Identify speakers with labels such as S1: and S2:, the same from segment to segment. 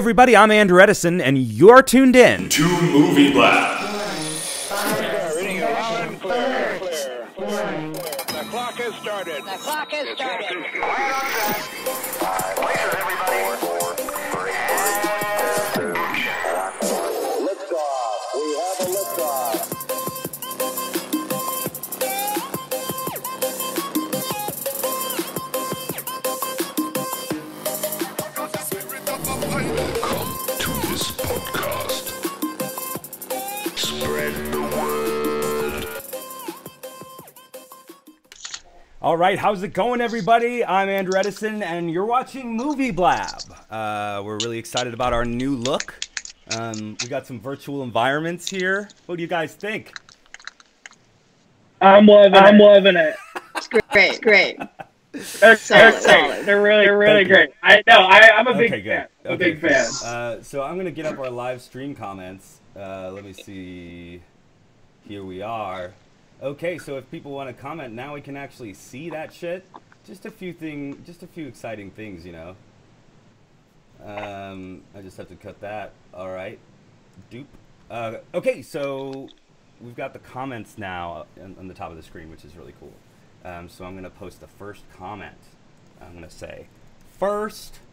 S1: Hey everybody, I'm Andrew Edison, and you're tuned in
S2: to Movie Blab.
S3: The clock has started.
S4: The clock has started.
S1: All right, how's it going, everybody? I'm Andrew Edison, and you're watching Movie Blab. Uh, we're really excited about our new look. Um, we got some virtual environments here. What do you guys think?
S5: I'm loving I'm it. loving it.
S4: It's great, great.
S5: They're,
S4: Solid,
S5: they're,
S4: solid.
S5: they're really they're really
S1: Thank you.
S5: great. I know. I, I'm a big
S1: okay,
S5: fan.
S1: good.
S5: A
S1: Okay.
S5: big fan.
S1: Uh, so I'm gonna get up our live stream comments. Uh, let me see. Here we are. Okay, so if people want to comment, now we can actually see that shit. Just a few thing, just a few exciting things, you know. Um, I just have to cut that. All right. Dupe. Uh, okay, so we've got the comments now on, on the top of the screen, which is really cool. Um, so I'm gonna post the first comment. I'm gonna say, first.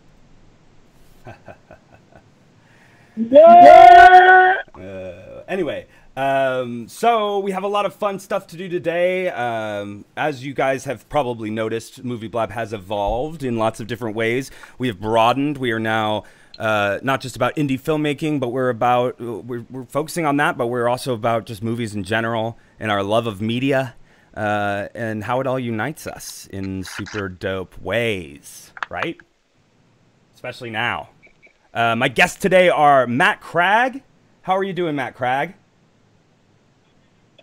S5: What?
S1: Uh, anyway, um, so we have a lot of fun stuff to do today. Um, as you guys have probably noticed, Movie Blab has evolved in lots of different ways. We have broadened. We are now uh, not just about indie filmmaking, but we're about we're, we're focusing on that, but we're also about just movies in general and our love of media uh, and how it all unites us in super dope ways, right? Especially now. Uh, my guests today are Matt Cragg. How are you doing, Matt Cragg?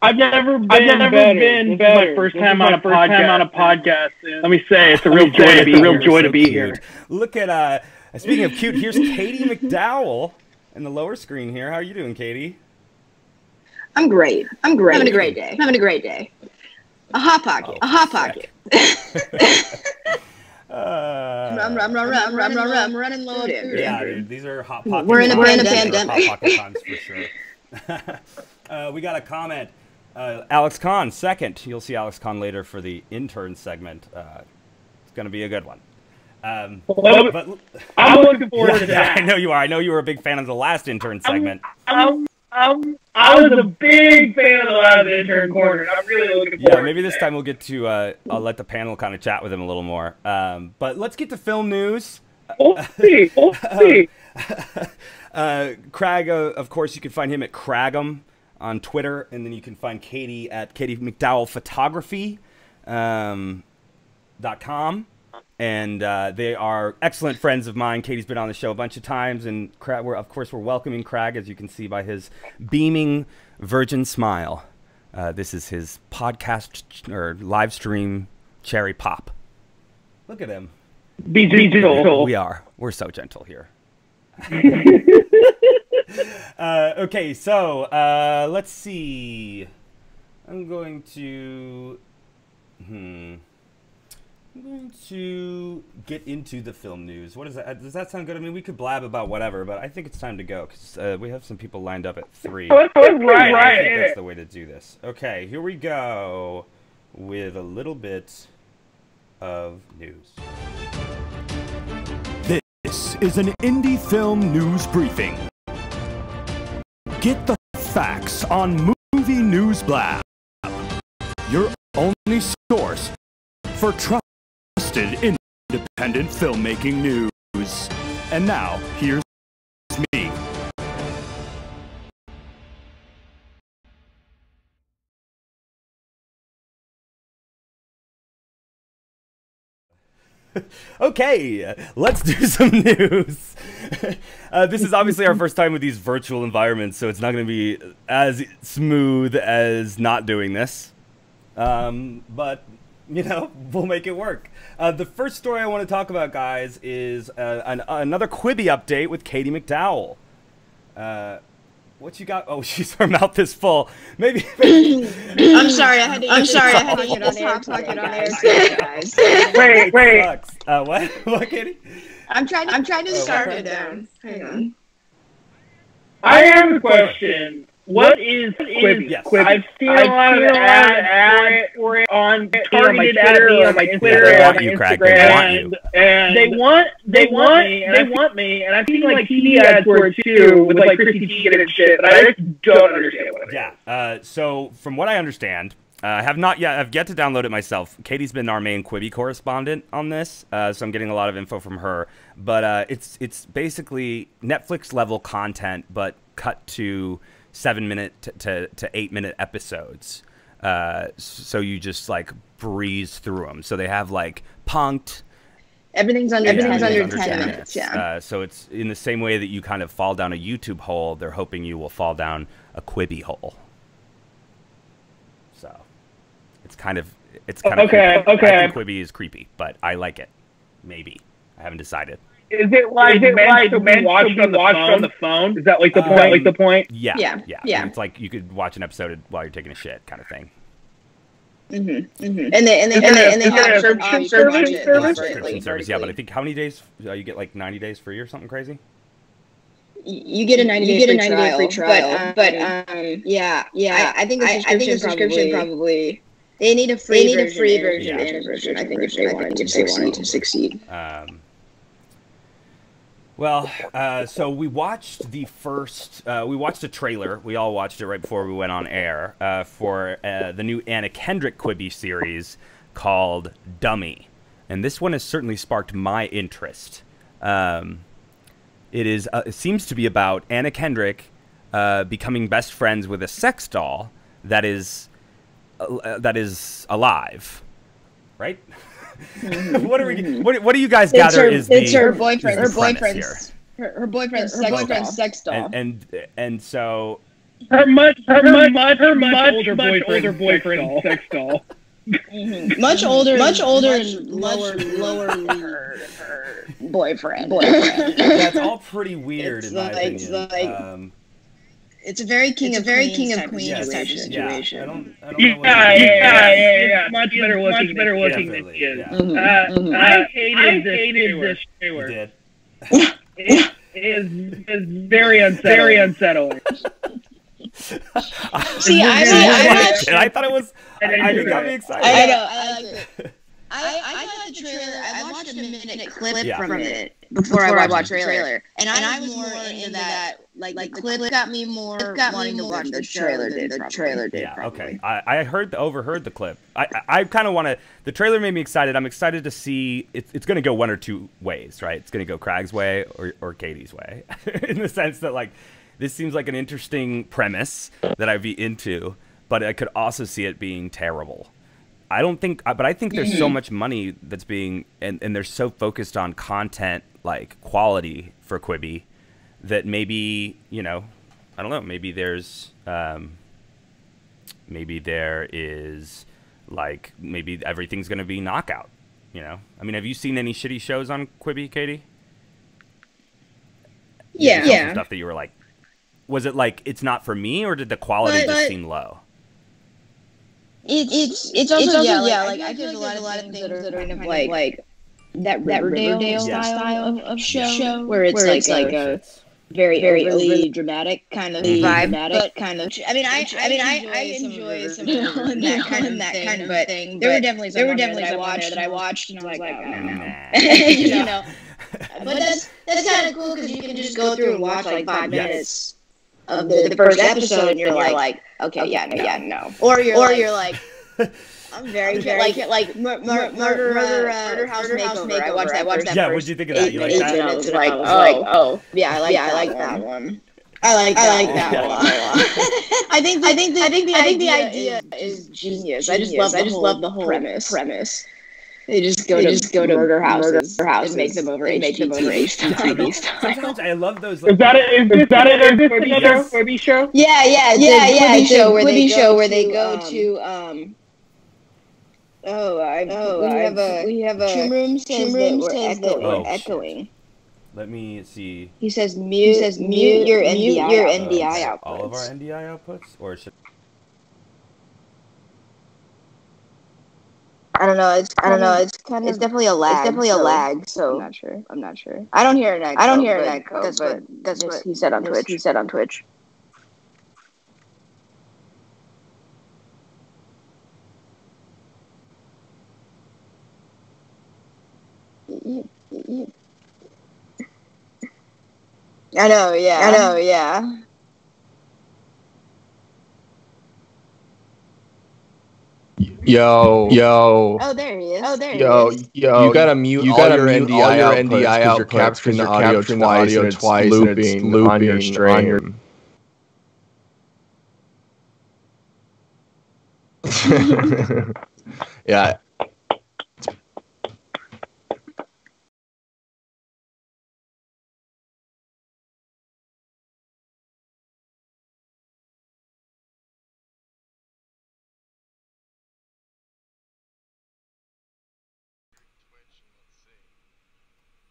S5: I've never been I've never
S6: better.
S5: been
S6: This is
S5: better.
S6: my first
S5: This
S6: time
S5: is
S6: on
S5: my
S6: a
S5: first time
S6: podcast,
S5: on a podcast.
S6: and
S5: Let me say, it's a real joy
S1: tell
S5: to be
S1: you,
S5: a real
S1: you're
S5: joy
S1: so
S5: to be
S1: cute.
S5: here.
S1: Look at uh, speaking of cute, here's Katie McDowell in the lower screen here. How are you doing, Katie?
S4: I'm great. I'm great. Having a great day. Having a great day. A hot pocket.
S1: Oh,
S4: a hot pocket.
S1: Uh,
S4: Rum, rum, rum, rum, rum, rum, rum. Running low, dude.
S1: Yeah, dude, these are hot pocket.
S4: We're in a- we're in a pandemic.
S1: Hot pocket cons for sure. uh, we got a comment. Uh, Alex Kahn, second. You'll see Alex Kahn later for the intern segment. Uh, it's going to be a good one. Um,
S5: Well,
S1: but
S5: I'm looking forward to
S1: Yeah, I know you are. I know you were a big fan of the last intern segment.
S5: I'm, I'm, I was a big fan of the last intern corner. I'm really looking forward.
S1: Yeah, maybe this
S5: that.
S1: time we'll get to. Uh, I'll let the panel kind of chat with him a little more. Um, but let's get to film news.
S5: We'll see. We'll see.
S1: Uh, Crag, uh, of course, you can find him at Cragum on Twitter, and then you can find Katie at Katie McDowell Photography um, dot com. And uh, they are excellent friends of mine. Katie's been on the show a bunch of times, and Crag, we're, of course, we're welcoming Crag, as you can see by his beaming virgin smile. Uh, this is his podcast ch- or live stream cherry pop. Look at him.
S5: Be gentle.
S1: We are. We're so gentle here. uh, okay, so uh, let's see. I'm going to. Hmm. I'm going to get into the film news. What is that? Does that sound good? I mean, we could blab about whatever, but I think it's time to go because uh, we have some people lined up at three.
S5: Right,
S1: I think that's the way to do this. Okay, here we go with a little bit of news.
S7: This is an indie film news briefing. Get the facts on Movie News Blab, your only source for trusted independent filmmaking news. And now, here's
S1: Okay, let's do some news. uh, this is obviously our first time with these virtual environments, so it's not going to be as smooth as not doing this. Um, but, you know, we'll make it work. Uh, the first story I want to talk about, guys, is uh, an, another Quibi update with Katie McDowell. What you got? Oh, she's her mouth is full. Maybe.
S4: I'm sorry. I had to. I'm sorry. I had to
S1: Hot
S4: get this hot pocket on air,
S1: today,
S4: guys.
S5: Wait, wait.
S1: Uh, what? what, Katie?
S4: I'm trying to. I'm trying to
S1: Oh,
S4: start
S1: okay.
S4: it down. Hang on.
S5: I have a question. What is Quibi?
S1: Yes.
S5: I've seen a lot of ads for it on targeted at me on my Twitter
S1: They want you, Craig. They want you.
S5: and they want they want me, and they want me, and I've seen like TV ads for it too with like Chrissy Teigen and shit, but I just don't understand what it is.
S1: Yeah. Uh, so from what I understand, uh, I have not yet. I've yet to download it myself. Katie's been our main Quibi correspondent on this, uh, so I'm getting a lot of info from her. But uh, it's it's basically Netflix level content, but cut to seven minute to, to, to eight minute episodes. Uh, so you just like breeze through them. So they have like Punk'd.
S4: Everything's under.
S1: Yeah,
S4: everything's under
S1: it's
S4: 10, minutes. Yeah.
S1: Uh, so it's in the same way that you kind of fall down a YouTube hole, they're hoping you will fall down a Quibi hole. So it's kind of it's kind of
S5: Okay,
S1: creepy.
S5: okay.
S1: I think Quibi is creepy, but I like it. Maybe I haven't decided.
S5: Is it like
S6: Is it
S5: meant
S6: like
S5: to be watched on the
S6: watched
S5: phone?
S6: on the phone?
S5: Is that like the
S1: Um,
S5: point? Like the point?
S1: Yeah,
S4: Yeah,
S1: yeah,
S4: yeah.
S1: It's like you could watch an episode while you're taking a shit, kind of thing.
S4: Mm-hmm, and they and they and they,
S5: a-
S4: and they have
S5: a subscription
S4: you can watch
S5: service- service?
S1: Subscription service, yeah. But I think how many days uh, you get like 90 days free or something crazy?
S4: you get a 90
S8: You get a
S4: free
S8: 90 day free trial,
S4: but,
S8: but,
S4: um,
S8: um,
S4: yeah,
S8: yeah,
S4: I, I think the
S8: I- I think the subscription
S4: probably, they need a free
S8: They need a free
S4: and
S8: version
S4: and
S8: and version.
S4: I think if
S8: version,
S4: they
S8: I
S4: wanted
S8: think
S4: to
S8: if they wanted
S4: succeed.
S8: to succeed.
S1: Um, well, uh, so we watched the first. Uh, we watched a trailer. We all watched it right before we went on air uh, for uh, the new Anna Kendrick Quibi series called Dummy, and this one has certainly sparked my interest. Um, it is. Uh, it seems to be about Anna Kendrick uh, becoming best friends with a sex doll that is that is alive, right? Mm-hmm. what are we? Mm-hmm. What, what do you guys gather
S8: her,
S1: is
S8: it's
S1: the
S8: her boyfriend.
S1: the
S8: Her
S1: premise
S8: boyfriend's
S1: here?
S8: her, her boyfriend's
S4: Her
S8: sex
S4: boyfriend's
S8: doll.
S4: sex doll.
S1: and and and so
S5: Her much, her,
S6: Her
S5: much, her much, older
S6: much
S5: boyfriend,
S6: older boyfriend,
S5: sex doll. Mm-hmm.
S8: much older,
S4: much older,
S8: much
S4: and
S8: lower,
S4: lower,
S8: lower
S4: boyfriend.
S8: boyfriend.
S1: that's all pretty weird
S4: It's
S1: in my
S4: like-
S1: opinion.
S4: it's like-
S1: um,
S8: It's a very king
S4: It's a very king of queens
S1: yes,
S8: situation.
S4: type of
S1: yeah,
S4: situation.
S1: I don't, I don't know
S5: Yeah,
S1: what
S5: yeah,
S1: it is.
S5: yeah, yeah, yeah. Much
S6: She's
S5: better looking.
S6: much better looking
S5: this
S6: than
S5: kid.
S6: she is.
S1: Yeah.
S5: Uh,
S4: Mhm.
S5: I hated,
S6: I
S5: this,
S6: hated
S5: trailer.
S6: this
S1: You did.
S5: It is, is very unsettling. Very unsettling.
S8: See,
S1: I,
S8: I- I-
S1: I thought it was. I, I, it got me excited.
S8: I know.
S4: I like it. I, I, thought the trailer. I watched a minute clip
S1: Yeah.
S4: from it
S8: before,
S4: before
S8: I
S4: I
S8: watched
S4: watched
S8: the
S4: the
S8: trailer.
S4: trailer, and I,
S8: And I
S4: was
S8: was
S4: more
S8: more
S4: into
S8: into
S4: that. Like,
S8: like,
S4: the
S8: the
S4: clip got me more
S8: got me
S4: wanting to
S8: more
S4: watch
S8: than
S4: the
S8: the
S4: trailer
S8: trailer
S4: did.
S8: did,
S4: The trailer did.
S1: Yeah.
S4: probably.
S1: Okay. I, I heard the, overheard the clip. I I, I kind of want to. The trailer made me excited. I'm excited to see. It's it's going to go one or two ways, right? It's going to go Craig's way or or Katie's way, in the sense that like this seems like an interesting premise that I'd be into, but I could also see it being terrible. I don't think, uh, but I think there's so much money that's being, and, and they're so focused on content like quality for Quibi that maybe, you know, I don't know, maybe there's, um, maybe there is like, maybe everything's going to be knockout, you know? I mean, have you seen any shitty shows on Quibi, Katie?
S8: Yeah, yeah.
S1: Stuff that you were like, was it like, it's not for me, or did the quality
S8: But-
S1: just
S8: but-
S1: seem low?
S8: It's it's it's also,
S4: also-
S8: yeah,
S4: yeah,
S8: like,
S4: like,
S8: I feel like there's a lot of things that are kind of
S4: like-
S8: like that
S4: that
S8: Riverdale,
S4: Riverdale
S8: style of, of show,
S4: show,
S8: where it's
S4: where
S8: like
S4: it's
S8: a
S4: like
S8: very
S4: very overly
S8: overly dramatic kind of vibe,
S4: dramatic
S8: but kind of. I mean, I I mean, I I enjoy some of
S4: Riverdale
S8: and that kind of
S4: that kind of
S8: but
S4: thing,
S8: there were definitely
S4: there were definitely
S8: that I
S4: some
S8: watched that I watched and I was like, oh, oh, no, no.
S1: Nah.
S8: you know. But that's that's kind of cool because you can just go through and watch like five minutes of the, the first episode, and you're like, like, okay, yeah, no, yeah, no. Or you're or you're like, I'm very, very like like mur- mur- murder, murder, uh, murder house makeover. I watched that. I watched that.
S1: Yeah, what'd you think of that? You like
S8: eight
S1: that?
S8: minutes, and I was like, oh, yeah, I like, yeah, I like that one. I like, I like that one. I think, I think, the, I think the, I think the idea is, genius. I just love, I just love the whole premise. Premise. They just go
S4: They
S8: to
S4: just go to
S8: murder houses,
S4: murder houses
S8: and make them over
S4: and make them over
S8: HGTV style.
S1: Sometimes I love those.
S5: Is that it? Is this, that it? Is this another
S1: Yes.
S5: Quibi show?
S8: Yeah, yeah, it's
S4: Yeah, yeah,
S8: Quibi show where
S4: Quibi
S8: they
S4: show
S8: go
S4: where
S8: to,
S4: they go
S8: um,
S4: to,
S8: um. Oh, I
S4: Oh,
S8: we
S4: I-
S8: have a
S4: we have a-
S8: Trim Room says
S4: Trim
S8: that we're,
S4: says that
S1: we're-
S8: we're echoing.
S1: Let me see.
S8: He says mute. He says mute your
S4: mute
S8: NDI,
S4: your
S8: outputs.
S1: uh,
S8: NDI outputs.
S1: all of our NDI outputs, or should
S4: I don't know. It's I don't know. It's kind of it's definitely a lag. It's definitely a lag. So I'm not sure. I'm not sure. I don't hear an echo. I don't hear an echo. That's what that's what he said on Twitch. He said on Twitch. You, you. I know. Yeah. I know. Yeah.
S9: Yo, yo.
S4: Oh, there he is. Oh, there
S9: Yo,
S4: he is.
S9: yo, you gotta mute. You gotta mute all your NDI outputs because you're capturing the audio twice, and it's looping, looping on your stream. yeah.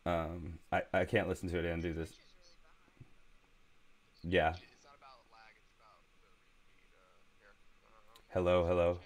S1: Um, I, I can't listen to it and do this. Yeah. Hello, hello.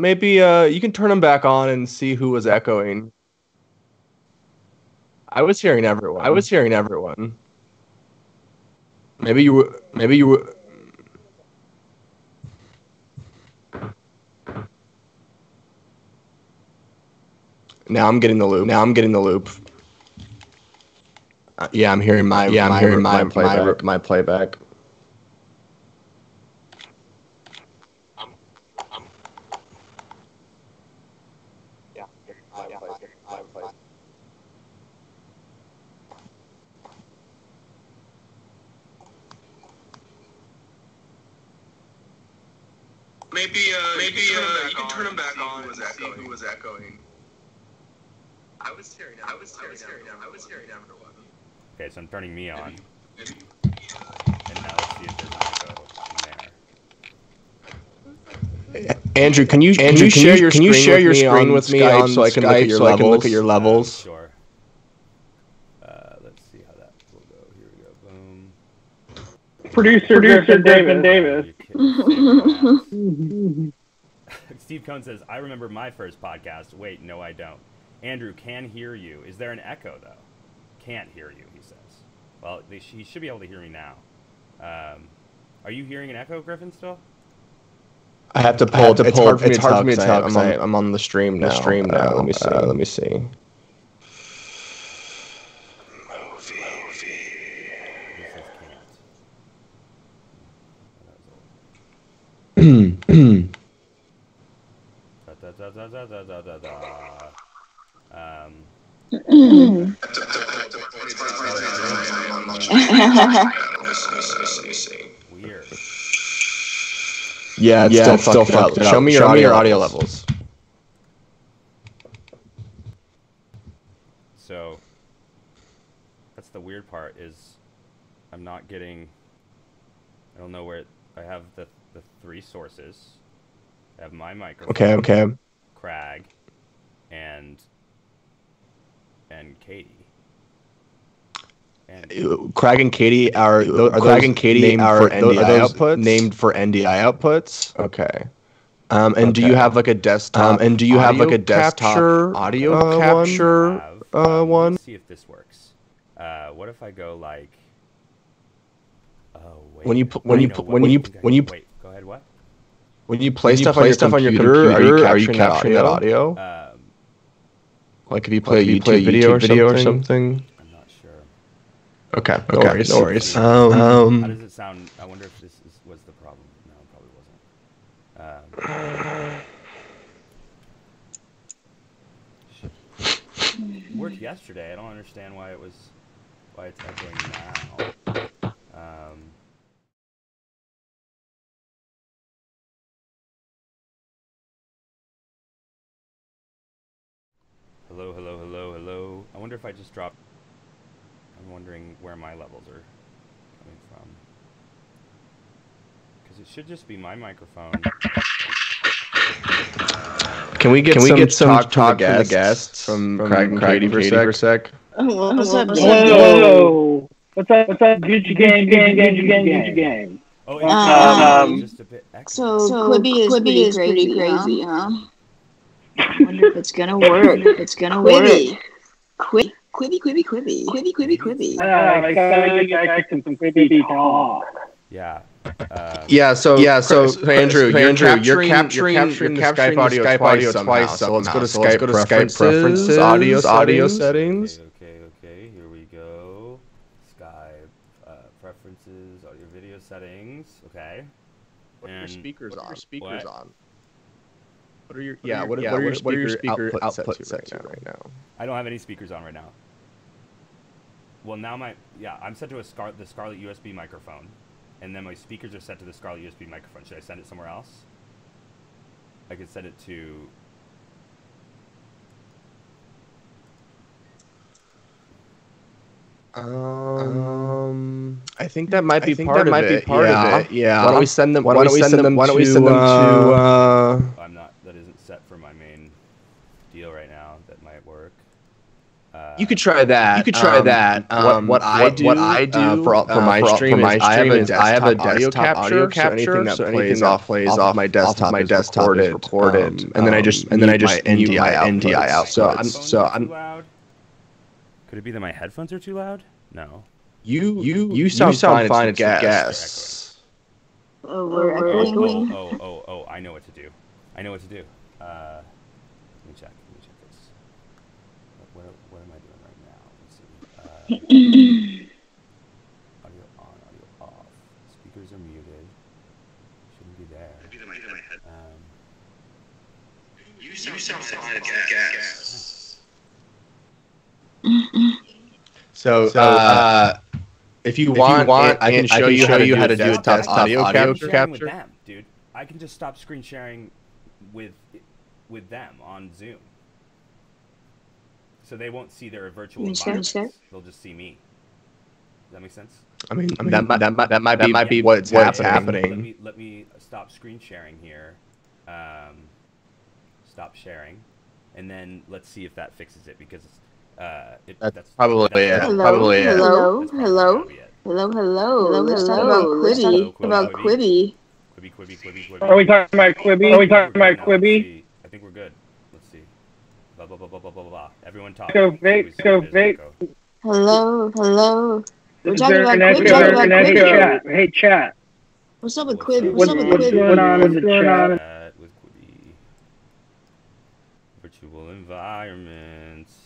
S9: Maybe uh, you can turn them back on and see who was echoing. I was hearing everyone. I was hearing everyone. Maybe you were. Maybe you were. Now I'm getting the loop. Now I'm getting the loop. Uh, yeah, I'm hearing my. Yeah, I'm
S10: my-
S9: hearing my
S10: my
S9: playback. My, playback. Maybe uh, maybe uh, you can turn them back on. Who was echoing? Who was echoing? I was hearing. I was hearing. I was hearing everyone.
S1: okay, so I'm turning me on. And now let's see if there's an echo in there.
S9: Andrew, can you Andrew, can you share your can you share your screen with me on so I can look at your so I can look at your
S1: Uh,
S9: levels?
S1: sure. Uh, let's see how that will go. Here we go. Boom.
S5: Producer, Producer Griffin Davis.
S1: You. Steve Cohn says, I remember my first podcast. Wait, no, I don't. Andrew, can hear you. Is there an echo, though? Can't hear you, he says. Well, they sh- he should be able to hear me now. Um, are you hearing an echo, Griffin, still?
S9: I have to pull.
S10: I have to
S9: it's
S10: pull-
S9: hard for me
S10: it's
S9: to
S10: hard for me to
S9: 'cause
S10: tell
S9: I-
S10: 'cause
S9: I'm on.
S10: I-
S9: I'm on the stream now.
S10: The stream now.
S9: Uh, let me see.
S10: Uh,
S9: let me see.
S1: He says can't. That was old. Da, da, da, da, da, da, da, da. Um, weird.
S9: Yeah, it's
S10: Yeah,
S9: still,
S10: it's
S9: still
S10: still
S9: fucked
S10: fucked
S9: Show
S10: up.
S9: me your
S10: Show me
S9: audio,
S10: your
S9: audio
S10: audio
S9: levels.
S1: So that's the weird part is I'm not getting. I don't know where it, I have the the three sources. I have my microphone.
S9: Okay. Okay.
S1: Crag, and and Katie. And
S9: Craig and Katie are, are
S10: Craig
S9: Craig
S10: and
S9: and Katie
S10: named
S9: are,
S10: for NDI
S9: are those
S10: outputs?
S9: named for NDI outputs. Okay. Um, and do you have like a desktop?
S10: Um, and do you have, like, a desktop
S9: capture
S10: audio
S9: uh, capture?
S1: have,
S9: uh, one?
S1: Let's see if this works. Uh, what if I go like? Oh wait.
S9: When you pu-
S1: I
S9: when you
S1: know
S9: when
S1: I
S9: you when you
S1: wait. Go ahead. What?
S9: When you play
S10: When you
S9: stuff,
S10: play
S9: on, your
S10: stuff on your
S9: computer,
S10: computer,
S9: are you capturing, that audio?
S1: Um,
S9: Like if you play
S10: Like
S9: a
S10: if you play
S9: YouTube, video,
S10: YouTube
S9: or something?
S1: I'm not sure.
S9: Okay.
S10: No
S9: Okay.
S10: worries.
S9: No worries.
S10: Um,
S1: How
S9: Um.
S1: does it sound? I wonder if this is, was the problem. No, it probably wasn't. Um. It worked yesterday. I don't understand why it was why it's echoing now. Um, wonder if I just dropped. I'm wondering where my levels are coming from. Because it should just be my microphone.
S9: Can we get
S10: Can we
S9: some
S10: get some
S9: talk,
S10: talk
S9: from the guests
S10: from
S9: from
S10: Craig and Katie
S9: Katie
S10: for a sec?
S4: Oh, what's up,
S5: Whoa,
S4: Dave?
S5: What's up? What's up? Gucci gang, gang, gang, gang, Gucci gang.
S1: Oh,
S4: Um,
S1: it's just a bit extra.
S4: So,
S8: So
S4: Quibi is
S8: Quibi
S4: pretty
S8: is
S4: crazy,
S8: pretty crazy,
S4: huh? I wonder if it's gonna work. It's gonna
S8: Quibi.
S4: work. Quibi, Quibi, Quibi, Quibi, Quibi, Quibi, Quibi.
S5: Uh, I gotta get back to some creepy talk.
S1: Yeah. Um,
S9: Yeah, so
S10: Yeah, so,
S9: so Andrew,
S10: Andrew,
S9: you're
S10: you're
S9: capturing,
S10: capturing,
S9: you're capturing,
S10: you're
S9: the Skype audio
S10: Skype
S9: twice
S10: audio
S9: somehow.
S10: twice
S9: So let's go to
S10: somehow. So let's
S9: Skype
S10: go to Skype
S9: preferences,
S10: preferences,
S9: audio
S10: audio
S9: settings.
S1: Okay, okay, okay. Here we go. Skype uh, preferences, audio video settings. Okay.
S10: What are your
S1: And-
S10: speakers
S1: what
S10: on?
S1: your
S10: speakers
S1: what?
S10: on? What are your
S9: Yeah,
S10: yeah?
S9: what-
S10: What,
S9: yeah,
S10: what are your
S9: what- what are your
S10: speaker
S9: speaker
S10: output,
S9: output
S10: set
S9: set
S10: to
S9: to
S10: right now?
S1: I don't have any speakers on right now. Well, now my yeah, I'm set to a Scar- the Scarlett USB microphone, and then my speakers are set to the Scarlett USB microphone. Should I send it somewhere else? I could send it to.
S9: Um, I think that might be
S10: I think
S9: part
S10: that
S9: of
S10: might be
S9: it.
S10: part of
S9: yeah.
S10: it, yeah.
S9: Why don't we send them?
S10: Why don't we send them? Why don't we send them to?
S9: uh,
S1: I'm not. That isn't set for my main deal right now. That might work. Uh,
S9: You could try that.
S10: You could try
S9: Um,
S10: that.
S9: what,
S10: Um,
S9: what I do,
S10: what I do,
S9: uh, for, for
S10: uh,
S9: my
S10: for-
S9: stream
S10: for my
S9: is I have a
S10: stream is I have a
S9: desktop audio capture.
S10: audio
S9: so anything that
S10: so
S9: plays
S10: anything
S9: off
S10: that
S9: plays
S10: off
S9: off
S10: my
S9: my
S10: desktop
S9: desktop, my
S10: is
S9: desktop
S10: recorded,
S9: is recorded,
S10: um,
S9: and then I just
S10: and then I just
S9: my NDI
S10: my. NDI outputs.
S9: So I'm so I'm
S1: loud. Could it be that my headphones are too loud? No.
S9: you you you sound fine.
S10: fine.
S9: It's
S10: It's
S9: a
S10: a
S9: guess.
S4: Oh, we're
S1: Oh, oh, oh, oh, oh, I know what to do. I know what to do. Uh, let me check. Let me check this. What, what, what am I doing right now? Let's see. Uh, audio on, audio off. Speakers are muted. Shouldn't be there. Um,
S6: You sound fine as gas.
S9: So,
S10: So,
S9: uh,
S10: uh,
S9: if you
S10: if you
S9: want,
S10: want,
S9: I can
S10: I
S9: show
S10: can
S9: you
S10: show
S9: how to
S10: you
S9: do
S10: how
S9: a
S10: to do a
S9: desktop
S10: desktop
S9: audio
S10: audio
S1: screen
S9: capture.
S1: with them, dude. I can just stop screen sharing with with them on Zoom. So they won't see their virtual
S4: You share-
S1: environments. They'll just see me. Does that make sense?
S9: I mean, I mean that might that might that might be,
S10: might be
S9: what's
S10: what's
S9: happening.
S1: Let me let me stop screen sharing here. Um, stop sharing, and then let's see if that fixes it because uh, it,
S9: That's
S1: that's
S9: probably
S1: that's
S9: it.
S4: Hello,
S9: Probably
S4: hello,
S1: that's probably
S4: hello,
S1: gotta be it.
S4: hello, hello.
S8: Hello,
S4: Let's talk
S8: hello.
S4: about Quibi. About
S1: about
S4: Quibi.
S1: Quibi, Quibi, Quibi, Quibi.
S5: Are we talking about Quibi? Are we talking about
S1: Now,
S5: Quibi?
S1: I think we're good. Let's see. Blah blah blah blah blah blah blah. Everyone talk.
S5: Go vape,
S1: Quibi's-
S5: go vape.
S4: Hello, hello. We're
S5: Is
S4: talking about
S5: an
S4: Quibi.
S5: echo?
S4: We're talking about
S5: An echo? Chat. Hey, chat.
S4: What's up with
S1: What's
S4: What's up
S5: What's,
S4: with
S5: what's going on in the chat?
S1: Chat with Quibi. Virtual environments.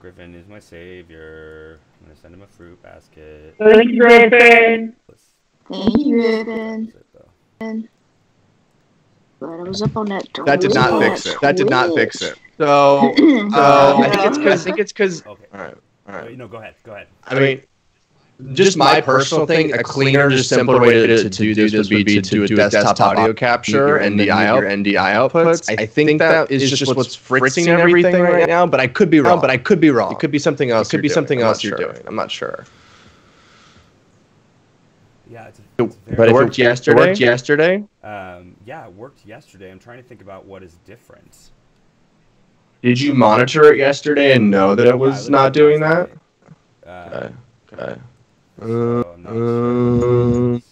S1: Griffin is my savior. I'm gonna send him a fruit basket.
S5: Thank you, Griffin.
S4: Thank you, Griffin.
S1: That's it, though.
S4: But I was up on that.
S9: That did not fix it. That did not fix it. So,
S4: Oh,
S9: uh, I think it's because I think it's because.
S1: Okay.
S9: All right, all right.
S1: Wait, no, go ahead. Go ahead.
S9: I mean, just my personal thing, a cleaner, just simpler way to, to do this would be to do a desktop audio capture and the NDI out NDI outputs. I think that is just what's fritzing everything right now, but I could be wrong. But I could be wrong. It could be something else. It could be something else you're doing. I'm not sure.
S1: Yeah, it's,
S9: But
S1: it's
S9: it worked yesterday. It worked yesterday.
S1: Um, yeah, it worked yesterday. I'm trying to think about what is different.
S9: Did you monitor it yesterday and know that it was not doing that?
S1: Uh,
S9: Okay. Okay.
S1: so sure.
S9: Um,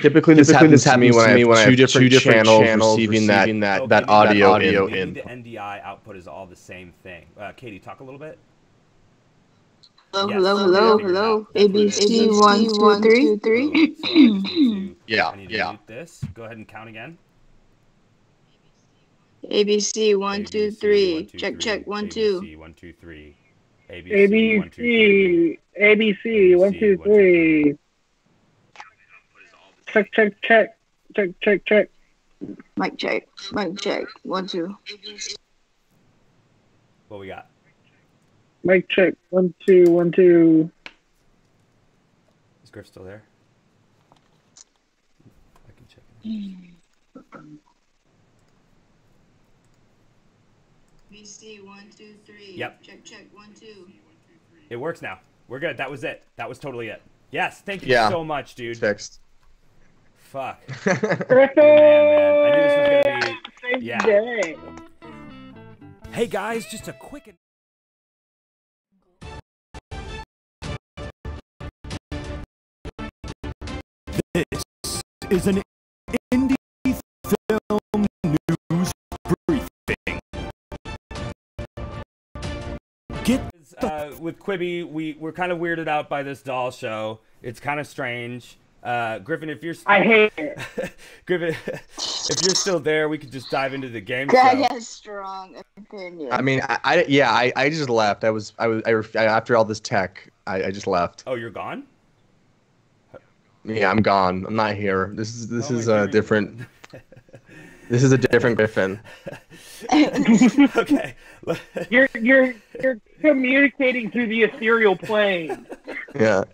S9: Typically, this
S10: Typically,
S9: happens
S10: this
S9: to me when
S10: to
S9: I
S10: me
S9: have
S10: when I
S9: two
S10: have
S9: different,
S10: two different
S9: channels,
S10: channels
S9: receiving that
S10: receiving
S9: that,
S1: Okay,
S9: that
S1: maybe
S9: audio
S1: maybe
S9: in.
S1: the NDI output is all the same thing. Uh, Katie, talk a little bit.
S4: Hello,
S1: Yes,
S4: hello, hello,
S1: I figured it
S4: hello.
S1: out. That's what it is.
S4: ABC one, two, three,
S1: So I just need to-
S9: Yeah,
S1: I need to
S9: yeah.
S1: mute this. Go ahead and count again.
S4: ABC one, two, three.
S1: one, two,
S4: Check, check. One, two.
S1: ABC, one, two, three. ABC, one, two, three.
S5: ABC, ABC, one, two, three. Check, check, check. Check, check, check.
S4: Mic check. Mic check. One, two.
S1: What we got?
S5: Mic check. One, two, one, two.
S1: Is Griff still there? I can check. it.
S8: VC one two three.
S1: Yep.
S8: Check check one two.
S1: It works now. We're good. That was it. That was totally it. Yes, thank you
S9: Yeah.
S1: so much, dude.
S9: Fixed.
S1: Fuck.
S5: Perfect.
S1: Man, man. I knew this was gonna be. Yeah.
S5: Day.
S1: Hey guys, just a quick.
S7: This is an indie film news briefing. Get
S1: uh, with Quibi, we we're kind of weirded out by this doll show. It's kind of strange. Uh, Griffin, if you're
S5: I hate it.
S1: Griffin, if you're still there, we could just dive into the game
S8: Greg
S1: show.
S8: has strong opinion.
S9: I mean, I, I yeah, I, I just left. I was I was I after all this tech, I, I just left.
S1: Oh, you're gone.
S9: Yeah, I'm gone. I'm not here. This is this
S1: Oh,
S9: is
S1: I
S9: a
S1: hear
S9: different. This is a different Griffin.
S1: okay.
S5: You're you're you're communicating through the ethereal plane.
S9: Yeah.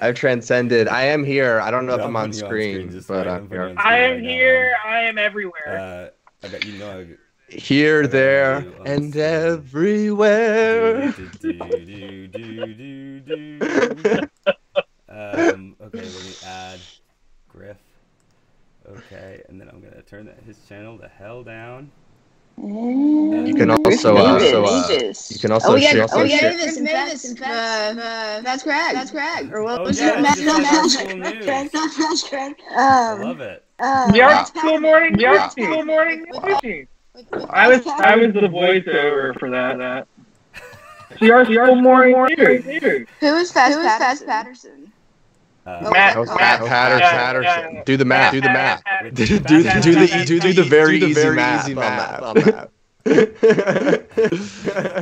S9: I've transcended. I am here. I don't know if
S1: Yeah,
S9: I'm
S1: I'm
S9: on
S1: putting you on
S9: screen,
S1: screen, just
S9: but
S1: right.
S9: I'm
S1: I'm
S9: here.
S5: I am
S1: right now.
S5: here. I am everywhere.
S1: Uh, I bet you know.
S9: Here, there, and everywhere.
S1: Um, okay, let me add Griff. Okay, and then I'm gonna turn that, his channel the hell down.
S9: You can also, uh, so, uh, you can also
S8: oh, we got,
S9: share-
S8: oh, we got
S9: share-
S8: Mavis and Mavis and Fats. Uh, that's Greg. That's Greg. Or what
S1: Oh,
S8: was
S1: yeah,
S8: it?
S1: it's just like
S8: That's
S1: cool
S8: Greg.
S1: news.
S8: That's Greg.
S1: I
S8: Um,
S1: love it.
S8: uh,
S5: the art
S8: what's
S5: school morning. The art
S8: happening?
S5: school morning. meeting.
S8: With- with
S5: I was
S8: Fats
S5: I was the voiceover for that. That. The art school morning. meeting.
S8: Who is Fats Who is Fats Patterson?
S1: Uh,
S5: Matt-
S9: was
S8: Oh,
S9: Matt
S8: oh,
S9: Patterson.
S5: yeah,
S9: Patterson.
S5: yeah.
S9: Do the math. Do the math. Do,
S1: the
S9: do, the do the very easy math on that. On that.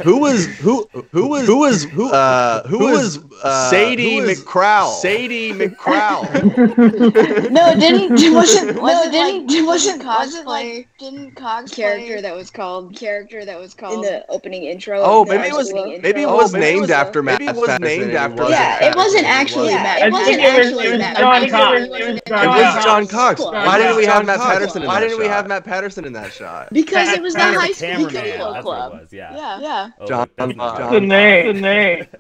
S9: Who was who who was who was who uh who, was uh, Sadie McCrowell? Sadie McCrowell.
S8: No, it didn't. It wasn't.
S4: No,
S8: wasn't
S4: it didn't-
S8: Like,
S4: it
S8: wasn't
S4: wasn't
S8: cosplay.
S4: like-
S8: didn't cosplay
S4: character that was called character that was called
S8: in the opening intro.
S9: Oh, maybe it was maybe it was
S8: Oh, maybe it
S9: named
S8: was
S9: after Matt.
S10: maybe it was named after
S9: wasn't
S8: Yeah, it wasn't actually
S9: was.
S8: Matt. It wasn't
S5: think it was-
S8: actually Matt.
S5: John Cox.
S8: It wasn't
S5: It was
S8: Matt
S9: It
S5: John
S9: was
S8: Patterson.
S9: John Cox. Why didn't we have Matt Patterson
S10: Why didn't we have Matt Patterson in that shot?
S8: Because it was the high school
S1: cameraman,
S8: video
S1: that's
S8: club.
S1: what it was, yeah.
S8: Yeah, yeah.
S1: Oh,
S9: John
S1: that's even
S5: The name. The name.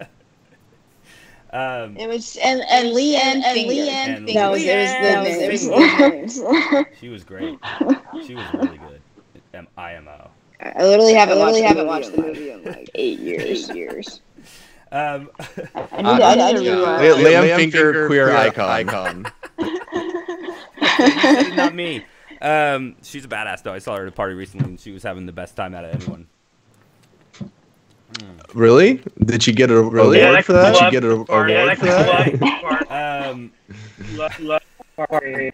S1: Um,
S8: It was and and Leanne
S4: and
S8: Finger.
S4: Leanne
S8: That was it was
S1: Leanne
S8: the it was the
S1: she was great. She was really good. M- IMO.
S8: I literally haven't
S4: I
S8: watched
S4: literally
S8: the
S4: haven't
S8: movie
S4: watched
S8: in
S4: the
S8: like
S4: movie in like
S8: eight years. Eight years.
S1: Um,
S8: I need, I need to
S9: Yeah.
S8: rewatch.
S9: Liam,
S10: Liam
S9: Finger,
S10: Finger,
S9: queer,
S10: queer
S9: icon.
S10: icon.
S1: not me. Um, she's a badass though. I saw her at a party recently, and she was having the best time out of anyone.
S9: Really? Did she get a
S5: Yeah,
S9: award for that? Did she get an
S5: party,
S9: award
S5: that
S9: for that?
S1: Um,
S5: love- love party.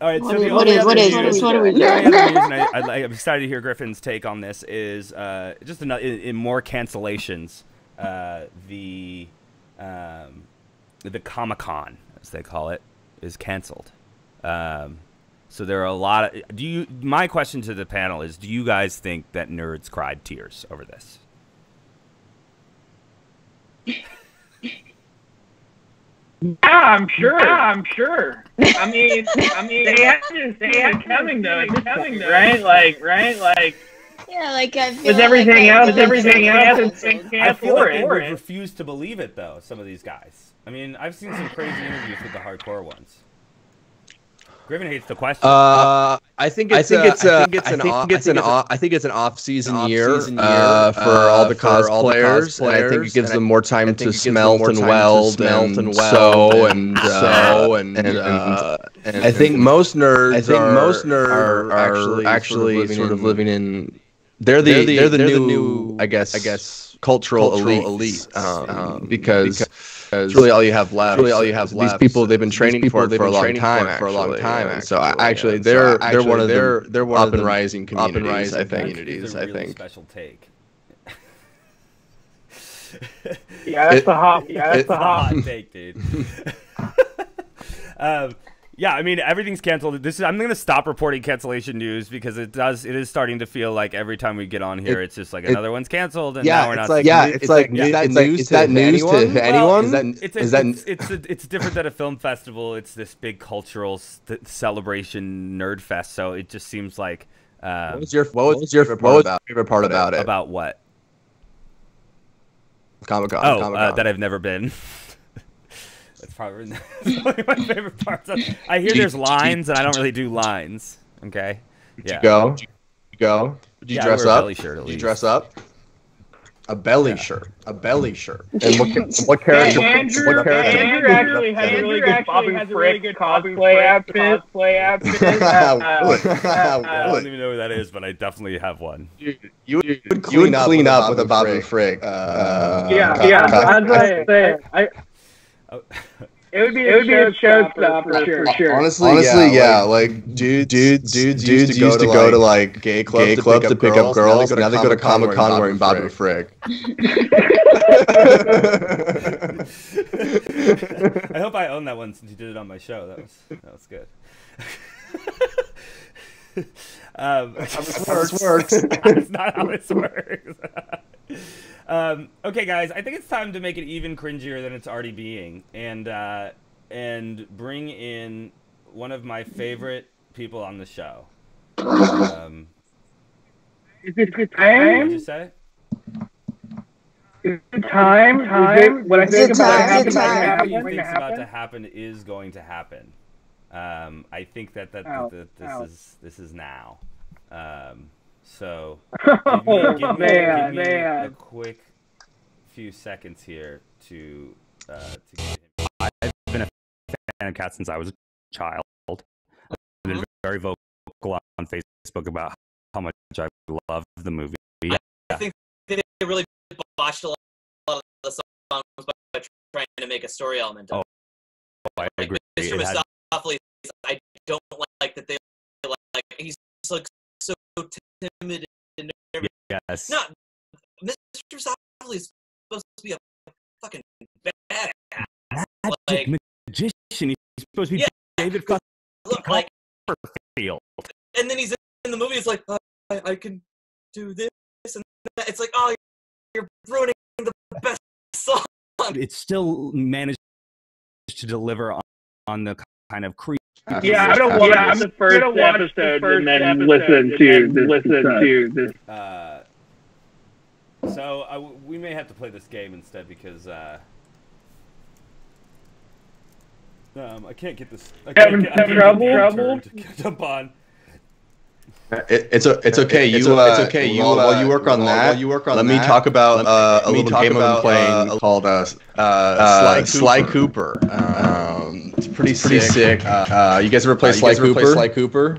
S1: all right. So
S8: What
S1: the
S8: is- what
S1: only
S8: is-
S1: other
S8: what is-
S1: news-
S8: what are we doing?
S1: other news, and I, I'd like- I'm excited to hear Griffin's take on this. Is uh, just another in, in more cancellations. Uh, the um, the Comic Con, as they call it, is canceled. Um, so there are a lot of. Do you? My question to the panel is: Do you guys think that nerds cried tears over this?
S5: Yeah, I'm sure. Yeah, I'm sure. I mean, I mean, they had to see it coming though. It's coming though, right? Like, right? Like,
S8: Yeah, like I feel
S5: with everything
S8: I
S5: else,
S8: feel like
S5: everything else,
S8: canceled.
S1: I
S5: canceled
S1: feel like they would refuse to believe it though. Some of these guys. I mean, I've seen some crazy interviews with the hardcore ones. Griffin hates the question.
S9: Uh, I think it's
S10: I think
S9: a-
S10: it's a-
S9: I think it's
S10: I
S9: an
S10: think
S9: off,
S10: it's an
S9: off, I think it's an off season
S10: off
S9: year,
S10: season
S9: uh, for all
S10: uh,
S9: the
S10: for all the
S9: cosplayers. and I think it gives them more time to
S10: think it gives them
S9: smelt and weld and
S10: and
S9: sew and
S10: and
S9: uh,
S10: sew and, uh,
S9: I think most nerds.
S10: I think
S9: are,
S10: most nerds
S9: are,
S10: are
S9: actually actually
S10: sort of living
S9: sort of
S10: in-
S9: living in. They're the
S10: they're the-
S9: they're the
S10: they're the
S9: new,
S10: new,
S9: I guess
S10: I guess,
S9: cultural,
S10: cultural
S9: elite
S10: elites,
S9: um,
S10: um,
S9: because.
S10: Because
S9: it's really all you have left.
S10: really all you have left.
S9: These people they've been training
S10: people
S9: for
S10: they've
S9: for a
S10: been
S9: long
S10: training
S9: time.
S10: for it for a long time,
S9: and So
S10: actually,
S9: actually,
S10: and
S9: they're
S10: actually,
S9: they're one of
S10: they're-
S9: the
S10: they're one
S9: up
S10: of
S9: and
S10: the
S9: rising
S10: up and rising
S9: I think.
S10: communities.
S1: It's a
S10: I
S1: really
S10: think.
S1: special take.
S5: Yeah, that's
S9: It-
S5: the hot. Yeah, that's
S9: it-
S5: the hot.
S1: hot take, dude. um, yeah, I mean everything's canceled. This is I'm gonna stop reporting cancellation news because it does it is starting to feel like every time we get on here,
S9: It-
S1: it's just like
S9: it-
S1: another one's canceled, and
S9: Yeah,
S1: now we're
S9: it's
S1: not.
S9: like yeah,
S1: it.
S9: it's like
S1: yeah.
S9: is that- news
S10: is
S9: to
S10: that news
S9: anyone?
S10: to
S1: Well,
S9: anyone?
S10: Is that
S1: It's,
S9: is
S1: it's,
S9: that
S1: it's, it's, a- it's different than a film festival. It's this big cultural st- celebration nerd fest. So it just seems like Um,
S9: What was your What was your favorite part about favorite part about it?
S1: about what?
S9: Comic Con.
S1: Oh,
S9: Comic
S1: uh, that I've never been. That's probably that's one my favorite parts. Of, I hear
S9: you-
S1: there's
S9: did you-
S1: lines, and I don't really do lines. Okay.
S9: Did
S1: yeah.
S9: you go? Did you go? Did you
S1: Yeah,
S9: dress up?
S1: belly shirt at
S9: Did you dress up? A belly shirt. A belly shirt. And what, what character?
S5: Andrew,
S9: what character?
S5: Andrew actually has a really good Bobby Frick cosplay outfit. Cosplay outfit. Uh, uh,
S1: I don't even know who that is, but I definitely have one.
S9: You would, you would clean, up, with a Bobby Frick. Uh,
S5: yeah,
S9: co-
S5: yeah.
S9: co-
S5: That's what I'm saying. I, it would be, it would be a showstopper for sure. For sure.
S9: Honestly, honestly, yeah, like, dudes, dudes, dudes, dudes used to go to like gay clubs, gay clubs to pick up girls. Now they go to Comic Con wearing Bobby Frick.
S1: I hope I own that one since you did it on my show. That was that was good. um,
S9: how this works.
S1: That's not how this works. Um, okay, guys, I think it's time to make it even cringier than it's already being, and uh, and bring in one of my favorite people on the show. Um,
S5: Is it
S1: what
S5: time?
S1: did you say?
S5: Is it time? Time? What I
S8: Is
S5: think about
S8: time?
S5: it happening.
S8: time?
S1: What you
S5: to
S1: think's about to
S5: happen.
S1: happen is going to happen. Um, I think that that,
S5: Ow,
S1: that, this
S5: ow.
S1: is this is now. Um, so
S5: Oh,
S1: give me, give me,
S5: man,
S1: give me a quick few seconds here to uh, to get him. I've been a fan of Cat since I was a child. I've been very vocal on Facebook about how much I love the movie.
S11: I think they really botched a lot of the songs by trying to make a story element of
S1: Oh, I agree.
S11: Mr.
S1: It had-
S11: Mistoffelees, I don't like that they like he's like so timid and nervous.
S1: yes.
S11: No, Mr. Mistoffelees is supposed to be a fucking badass.
S1: Magic
S11: Like,
S1: magician. He's supposed to be
S11: Yeah.
S1: David
S11: look, like,
S1: Copperfield.
S11: and then he's in the movie. It's like "Uh, I, I can do this and that. It's like oh, you're ruining the best song.
S1: It still managed to deliver on, on the kind of creep.
S5: Yeah, I don't want
S10: Yeah,
S5: the first
S10: gonna watch the
S5: episode
S10: first
S5: and then
S10: episode
S5: listen
S10: and
S5: to
S10: then
S5: this.
S10: listen
S5: stuff.
S10: to this.
S1: Uh, so I w we may have to play this game instead because uh, um, I can't get this. I
S5: Having
S1: can't, I can't get
S5: trouble?
S1: the
S5: Trouble?
S1: turn to jump on.
S9: It, it's a, it's okay. You
S10: It's
S9: uh,
S10: o-
S9: it's
S10: it's
S9: okay.
S10: okay.
S9: You
S10: While-
S9: uh,
S10: while you work on
S9: while-
S10: that,
S9: while you work on
S10: let me talk about,
S9: let-
S10: uh, a
S9: let me
S10: little
S9: talk
S10: game I've been playing
S9: uh,
S10: called, uh,
S9: uh,
S10: uh,
S9: Sly
S10: Sly
S9: Cooper. Um, it's pretty
S10: pretty
S9: sick.
S10: sick.
S9: Uh, you guys ever play
S10: Uh, you
S9: Sly
S10: guys ever play
S9: Cooper?
S10: Sly
S9: Cooper?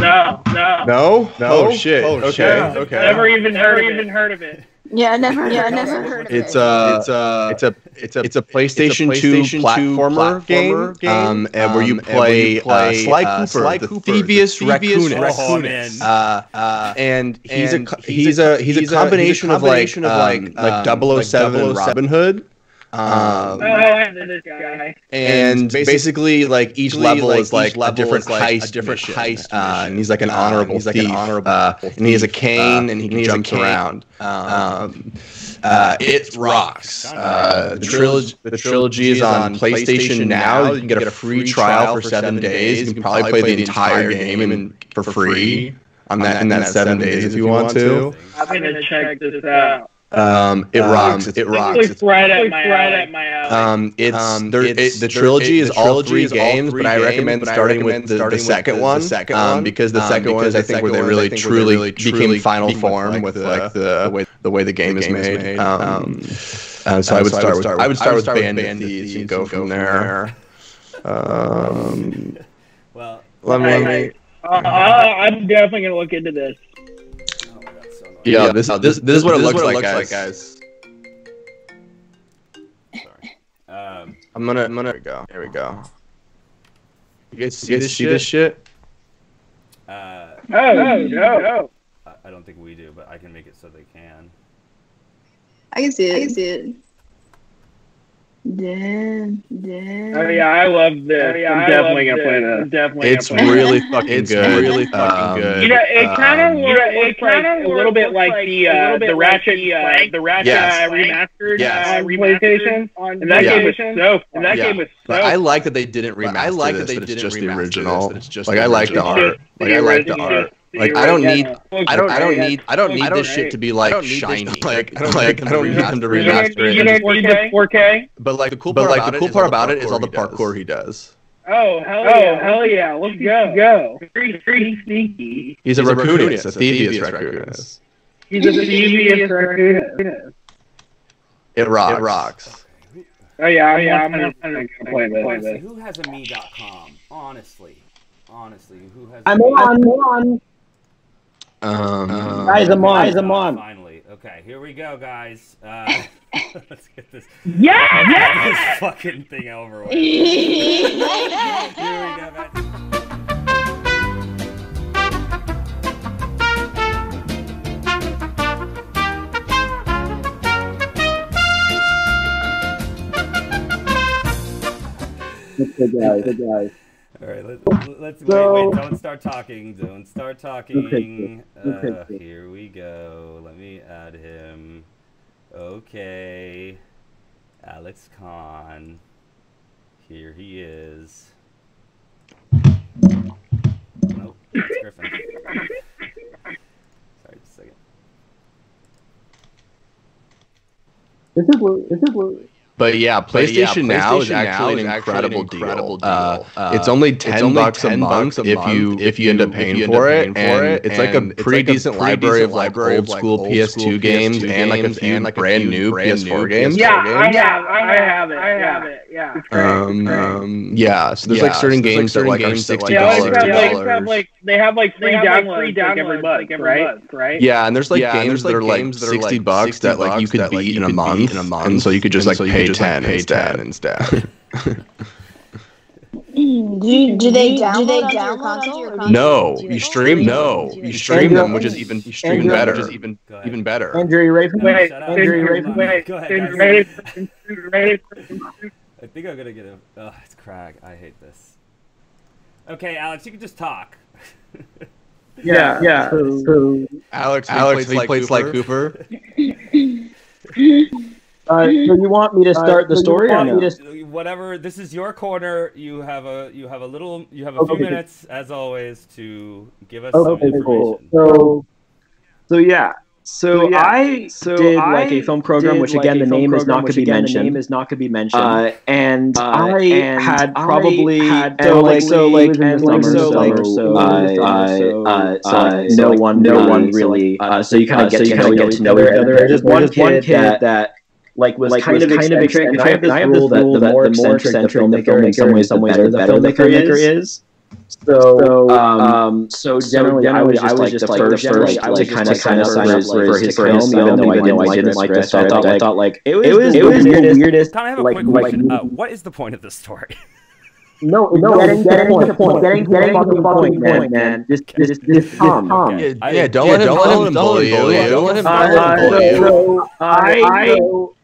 S5: No, no.
S9: No. No. Oh shit.
S10: Oh,
S9: okay.
S10: shit.
S9: Okay.
S5: Never even heard never even heard of it.
S8: Yeah, never, yeah, never heard of
S9: It's
S8: it.
S9: a
S10: It's a
S9: it's a
S10: it's a
S9: it's a PlayStation,
S10: PlayStation
S9: 2
S10: 2
S9: platformer,
S10: platformer
S9: game,
S10: game,
S9: um, and where you
S10: um, and
S9: play,
S10: where you play,
S9: uh, Sly
S10: uh,
S9: Cooper,
S10: Sly
S9: the
S10: Cooper, the
S9: thieviest,
S10: thieviest
S9: raccoonist.
S1: Oh, I'm.
S9: Uh, uh, and he's
S10: and
S9: a
S10: he's
S9: he's
S10: a-
S9: a he's a
S10: he's a-
S9: combination
S10: he's a
S9: of like
S10: of, like,
S9: um, like
S10: um,
S9: 007 and
S10: like
S9: Robin Hood.
S5: Oh,
S9: Um,
S5: I know this guy.
S9: and basically, like each level
S10: like,
S9: is like
S10: each
S9: a different
S10: is, like, a
S9: heist,
S10: different
S9: mission.
S10: heist
S9: Uh, and he's like an
S10: Uh,
S9: honorable
S10: he's like an
S9: thief.
S10: honorable
S9: uh, and he has a cane,
S10: Uh,
S9: and he
S10: and
S9: can
S10: he has a
S9: jump around. Um, uh, it rocks. Uh, the trilogy, the trilogy is on PlayStation now. You can get a free trial for seven days. You can probably play the entire game and for free on that in that seven days if you want to.
S5: I'm gonna check this out.
S9: Um, it
S10: Um,
S9: rocks.
S10: it
S9: It rocks.
S5: It's
S9: It's
S5: right at my right at my alley.
S9: um, it's,
S10: Um,
S9: there,
S10: it's-
S9: it, the trilogy
S10: it-
S9: is
S10: the
S9: all
S10: trilogy
S9: three
S10: is all
S9: games,
S10: three
S9: but I recommend
S10: but I
S9: starting
S10: recommend
S9: with the, the
S10: starting with
S9: second
S10: the- the
S9: one,
S10: second
S9: um,
S10: one,
S9: because the
S10: um,
S9: second one
S10: because
S9: I
S10: the
S9: think where
S10: second
S9: they
S10: one is, I
S9: really
S10: think, where they
S9: truly
S10: really
S9: became final form
S10: like
S9: with
S10: the-
S9: like the, the way the way the game is made. Um, uh, so I would start with I would start with Band of Thieves and go from there. Um,
S1: Well,
S9: let me. let me-
S5: Uh, I'm definitely gonna look into this.
S1: My God, so annoying.
S9: Yeah, this this this is what it
S10: This is
S9: looks
S10: what it
S9: like,
S10: looks like,
S9: guys.
S1: Um,
S9: I'm gonna I'm gonna there we go. There we go. You guys see this see this shit?
S1: uh,
S5: Oh, no.
S1: I I don't think we do, but I can make it so they can.
S8: I can see it. I can see it. Damn, damn.
S5: Oh yeah, I love this.
S10: yeah,
S5: I'm
S10: I
S5: definitely gonna play
S10: this.
S5: this. Definitely.
S9: It's
S5: play
S9: really
S5: this.
S9: fucking
S10: It's
S9: good.
S10: really fucking
S9: Um,
S10: good.
S5: You know, it kind of
S9: Um,
S5: looks,
S10: it
S5: looks like
S10: kinda
S5: a little bit like
S10: like
S5: the uh,
S10: little bit
S5: the
S10: like
S5: Ratchet
S10: the, uh,
S5: Clank, the Ratchet
S9: Yes.
S5: uh, remastered
S9: Yes.
S5: on
S10: Remastered
S5: PlayStation.
S10: on
S5: And that game was so. And that
S9: Yeah.
S5: game was so.
S9: But I like that they didn't remaster
S10: I like that they
S9: that it's
S10: didn't
S9: just the
S10: remaster this,
S9: original.
S10: that it's just
S9: like I like the art. Like I like the art. Like I don't need, I don't, I don't need, I don't need this shit to be like shiny. Like, I don't like, I don't need them to
S5: You don't,
S9: remaster
S5: you
S9: it.
S5: don't need the 4K?
S9: But like the cool, but like the cool part about it is all the parkour he does.
S5: Oh, hell oh, yeah. hell yeah. Let's go. go. Very, very sneaky.
S9: He's a raccoonist, a thievius raccoonist.
S5: He's a devious raccoon.
S9: It rocks. It rocks.
S5: Oh, yeah. Oh, yeah. I'm going to play this.
S1: Honestly, who has a me.com? Honestly. Honestly, who has
S12: I'm on, I'm on.
S9: Um,
S12: Guys, I'm on. Guys, I'm on.
S1: Finally. Okay, here we go, guys. Uh, let's get this.
S5: Yeah!
S1: Get this fucking thing over with. here we go, guys.
S12: Okay, guys. Okay, guys.
S1: All right, let, let's
S12: So-
S1: wait, wait. Don't start talking. Don't start talking.
S12: Okay,
S1: Uh,
S12: okay.
S1: here we go. Let me add him. Okay. Alex Khan. Here he is. Nope, it's Griffin. Sorry, just a second.
S12: This is Lou. This is Lou.
S9: But yeah,
S10: But yeah,
S9: PlayStation, Now is
S10: PlayStation Now
S9: actually
S10: is
S9: an
S10: actually
S9: incredible,
S10: an incredible
S9: deal. Uh,
S10: deal. Uh,
S9: it's only
S10: it's
S9: ten
S10: only
S9: bucks a
S10: 10
S9: month
S10: bucks a
S9: if you if you end up paying
S10: you
S9: for
S10: up
S9: it,
S10: for
S9: and
S10: it,
S9: it's like a
S10: it's
S9: pretty
S10: like a
S9: decent
S10: pretty
S9: library of like
S10: library
S9: old school
S10: old
S9: PS2
S10: school
S9: games
S10: PS2
S9: and like a few
S10: and, like,
S9: brand
S10: few
S9: new
S10: brand
S9: PS4
S10: new
S9: games.
S5: Yeah,
S10: PS4
S5: I have, I have it. I have it. Yeah.
S9: Um, um, yeah, so there's
S10: Yeah,
S9: like certain
S10: so there's,
S9: games that are like
S10: games that,
S9: sixty
S10: like,
S5: They have, like, have, like, they have like free downloads, free downloads every month, right? right?
S9: Yeah, and there's like
S10: Yeah,
S9: games
S10: there's,
S9: that are
S10: like,
S9: like
S10: games that are,
S9: sixty bucks
S10: 60
S9: that like you could
S10: that, like,
S9: beat
S10: you
S9: in a
S10: could beat
S9: month,
S10: in a
S9: and
S10: month,
S9: so you could just like
S10: so you
S9: pay
S10: could just, like,
S9: ten
S10: pay
S9: instead.
S10: 10 instead.
S8: Do, do they download, do they download onto your console?
S9: No,
S8: Do
S9: you stream. No, you stream them, which is even you stream
S12: Andrew-
S9: better, which is even even better.
S12: Andrew, you ready for
S5: Wait,
S1: Shut up.
S12: Andrew, you ready
S5: wait,
S12: for
S5: wait,
S1: Go ahead,
S5: wait,
S1: guys.
S5: ready for- ready for-
S1: I think I'm gonna get a. Oh, it's Crag. I hate this. Okay, Alex, you can just talk.
S12: Yeah, yeah. So, so,
S9: Alex,
S10: Alex,
S9: Alex, he plays like Cooper.
S12: uh, so you want me to start the story or no?
S1: to- Whatever. This is your corner. You have a you have a little you have a few minutes as always to give us some
S12: Okay,
S1: information.
S12: cool. So, so yeah. So,
S13: So, yeah.
S12: I
S13: So
S12: did like a
S13: I
S12: film program, which
S13: like
S12: again
S13: a
S12: the name is
S13: program,
S12: not
S13: which
S12: going to be
S13: again, the
S12: mentioned.
S13: name is not going to be mentioned.
S12: Uh, and
S13: Uh,
S12: I
S13: and
S12: had
S13: I
S12: probably
S13: had
S12: so like so like
S13: and like,
S12: like
S13: so, like,
S12: like
S13: uh,
S12: uh, uh,
S13: uh,
S12: like,
S13: so,
S12: no one
S13: no one
S12: really uh, so you kind
S13: uh,
S12: of get to
S13: you
S12: kind
S13: kinda get
S12: get to know each other.
S13: There's one kid that-
S12: like was
S13: like,
S12: kind
S13: was
S12: of
S13: kind of
S12: eccentric, and I have this
S13: I have
S12: rule
S13: this
S12: that
S13: rule
S12: the
S13: that
S12: more
S13: the more
S12: eccentric the filmmaker in some ways, the better the filmmaker is. So,
S13: So,
S12: um,
S13: um,
S12: so
S13: so
S12: generally, I was
S13: generally,
S12: just like the first,
S13: generally, I was
S12: like
S13: just
S12: kind of kind of sign up for
S13: like,
S12: his
S13: to
S12: film,
S13: film,
S12: even though I didn't like the
S13: like
S12: script.
S13: the
S12: I thought, I thought like it was,
S13: It was
S12: it was
S13: the
S12: the
S13: weirdest-
S12: weirdest.
S1: Kind of have a
S12: like,
S1: quick
S12: like,
S1: question. Uh, what is the point of this story?
S12: No, no, getting, getting to the point, getting, getting to the point, man. Just, just, just calm.
S1: Okay.
S9: Yeah, yeah, don't
S1: yeah,
S9: let him,
S1: don't
S9: don't let him bully you. Don't let him don't let him bully you.
S12: so,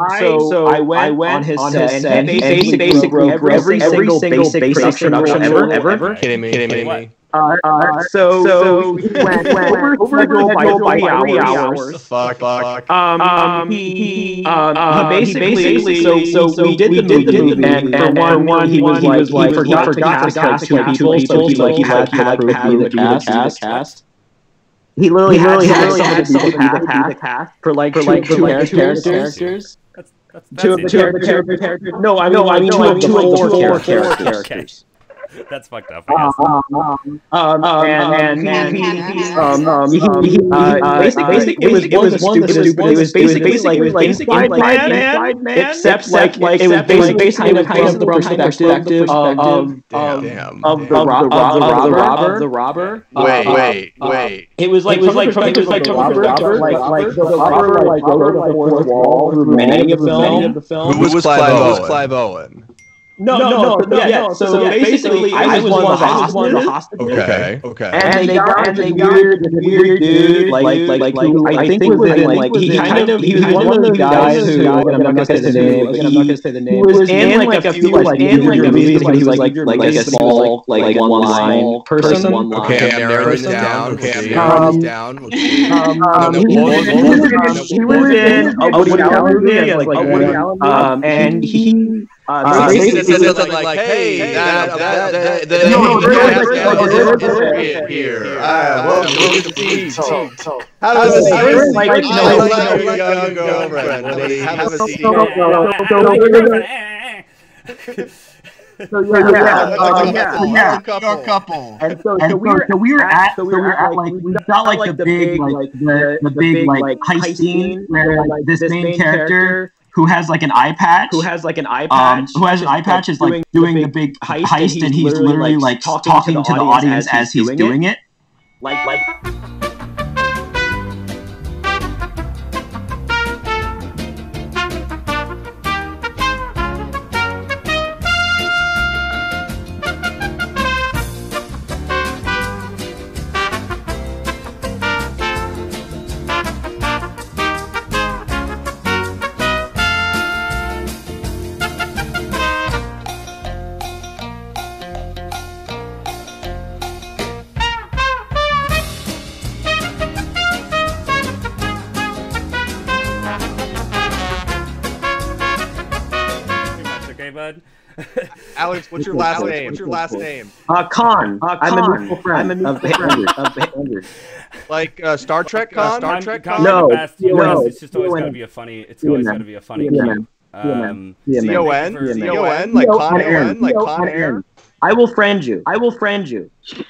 S12: I, so, I, so I went
S13: went
S12: on his
S13: on
S12: set,
S13: his
S12: and
S13: set,
S12: he
S13: and he
S12: basically
S13: basically
S12: broke
S13: broke
S12: every,
S13: every
S12: single
S13: single
S12: basic
S13: basic
S12: production
S13: production
S12: rule
S13: rule
S12: ever.
S13: ever.
S9: Kidding me? Kidding me?
S12: Uh, uh, so, so he went, went over, over schedule by, by three hours.
S9: Fuck, fuck.
S12: Um, um, he, um, uh, he basically, so, so, so we did the movie, and, and for one, he was like, he forgot, forgot to cast two people, so he like, he had to have the cast, cast. He literally, he literally had
S13: had
S12: somebody
S13: somebody
S12: to be the cast for like, for like, two characters.
S1: That's, that's,
S12: Two of the
S1: it.
S12: two of characters. No, I mean, I mean, two of two of the four characters.
S1: That's fucked up. I guess.
S12: Um, um, um, um, he, he, uh, basically, basically, it was, it was one of the stupid, it was basically, like, it was basically like, man, man, except, like, it was basically kind of, kind of the perspective of, of, of,
S9: Damn.
S12: of the rob- of the robber, of the robber.
S9: Wait,
S12: Uh,
S9: wait,
S12: uh,
S9: wait.
S12: It was like, it was like, it was like, the robber, like, like, the robber, like, broke the fourth wall through many of the film.
S9: Who was Clive Owen?
S12: No, no, no, no, yeah. So, so basically, I was one of the hostages.
S9: Okay, okay.
S12: And they got and they weird, weird dude, like, like, like, who I think was in, like, he kind of, he was one of those guys who, I'm not gonna say the name, I'm not gonna say the name. He was in, like, a few, like, in, like, movies, he was, like, like, a small, like, one line person.
S9: Okay, I'm narrowing this down. Okay, I'm
S12: Um,
S9: narrowing this down.
S12: Um, um, he, was,
S9: no,
S12: he,
S9: no,
S12: was,
S9: no,
S12: um, he was in a Woody Allen movie, like, like, Woody Allen, um, and he, Uh,
S9: Basically,
S12: basically,
S9: it says something like, "Hey, that, that, that, the
S12: No, like
S9: the- the- here. Welcome to the team. How
S12: Uh,
S9: does this
S12: very
S9: taste?
S12: like-
S9: I
S12: like-
S9: like
S12: like-
S9: your young girlfriend. Have a seat.
S12: So yeah, yeah,
S9: Like
S12: um,
S9: a
S12: yeah,
S9: couple,
S12: yeah.
S9: like a couple.
S12: And so, so we were, so we were at, so we were at like, we got like the big, like the, the big like heist scene where like this main character who has like an eye patch, who has like an eye patch, um, who has an eye patch is like doing the big heist, and he's literally like talking to the audience as he's doing it. Like, like.
S9: What's your last name? What's your last name?
S12: Uh, Khan.
S9: Uh,
S12: I'm a
S9: Khan.
S12: mutual friend
S9: I'm a
S12: of
S9: mutual
S12: Andrew.
S9: friend.
S12: Of Andrew.
S9: Like uh, Star Trek
S1: Uh,
S9: con? Star Trek
S1: Con-
S9: con?
S12: No,
S1: the best.
S12: No,
S1: it's just always
S12: C-O-N.
S1: got to be a funny. It's always got to be a funny
S12: C-O-N.
S1: cue.
S12: C-O-N.
S1: Um,
S12: C-O-N.
S9: C-O-N? Like Con Air? Like Con Air?
S12: I will friend you. I will friend you. See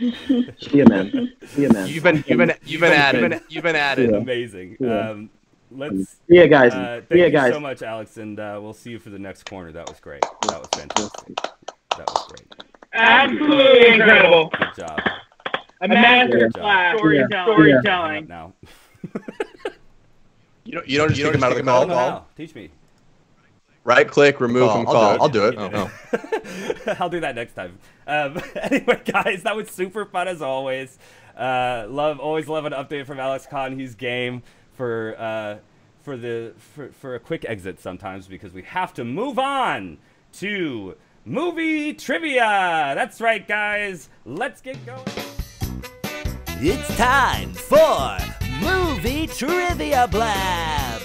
S12: you, man. See you, man.
S9: You've been you've been you've been added. You've been added.
S1: Amazing.
S12: Yeah.
S1: Um, let's.
S12: See ya, guys.
S1: Uh,
S12: See
S1: thank
S12: ya,
S1: you
S12: guys.
S1: so much, Alex, and uh, we'll see you for the next corner. That was great. That was fantastic. That was great.
S5: Absolutely incredible.
S1: Good job.
S5: A master
S1: Good job.
S5: class storytelling.
S1: Up
S5: storytelling.
S1: Now.
S9: You don't you don't just
S1: You
S9: kick him out of the
S1: kick 'em out
S9: call.
S1: of the call. Teach me.
S9: Right click, remove
S1: Call.
S9: from
S1: I'll
S9: call.
S1: do it.
S9: I'll do it. Oh,
S1: did
S9: oh.
S1: I'll do that next time. Um, anyway, guys, that was super fun as always. Uh, love, always love an update from Alex Khan. He's game for uh, for the for, for a quick exit sometimes because we have to move on to movie trivia. That's right, guys. Let's get going.
S13: It's time for Movie Trivia Blab.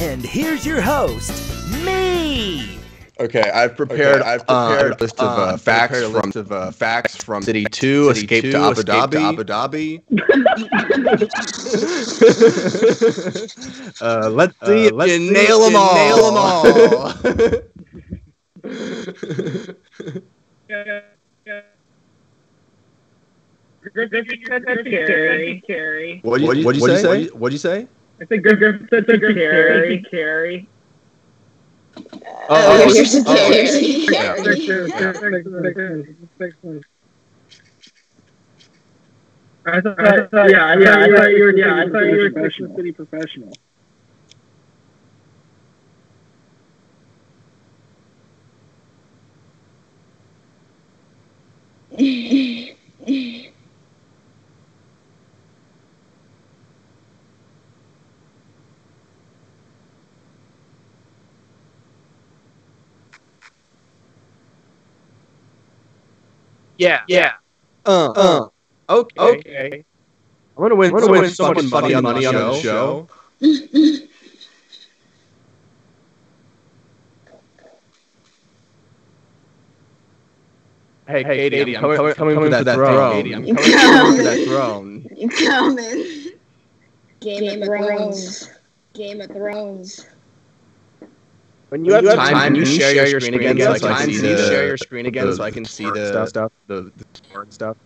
S13: And here's your host, me.
S9: Okay, I've prepared.
S10: Okay,
S9: I've prepared
S10: uh,
S9: a list of uh,
S10: uh,
S9: facts
S10: prepared
S9: from
S10: list
S9: of uh, facts from City Two,
S10: City
S9: Escape
S10: Two,
S9: to Abu
S10: Escape to
S9: Dhabi,
S10: Abu
S9: Dhabi. uh, let's see
S10: Uh, let's
S9: you
S10: see
S9: nail
S10: if
S9: them
S10: you
S9: all.
S10: nail 'em all.
S5: Carrie. Carrie.
S9: What did you, what'd you say? What'd you say?
S5: I think Griffin said to Carrie. Carrie.
S9: Oh,
S8: you're
S9: oh,
S8: Carrie.
S5: Oh, I thought, I thought, yeah, I thought you were, you were, yeah, I thought you were Christian City professional.
S9: Yeah, yeah. Uh, uh. Okay. Okay. I'm gonna win. I'm gonna win so much money on money on the show. Hey, Katie, I'm coming, coming, for that throne. Katie, I'm coming for that throne.
S8: You coming? Game, of Thrones. Game of Thrones.
S9: When you have time, can you share your screen again so I can see the share your screen again so I can see the stuff, the the score stuff.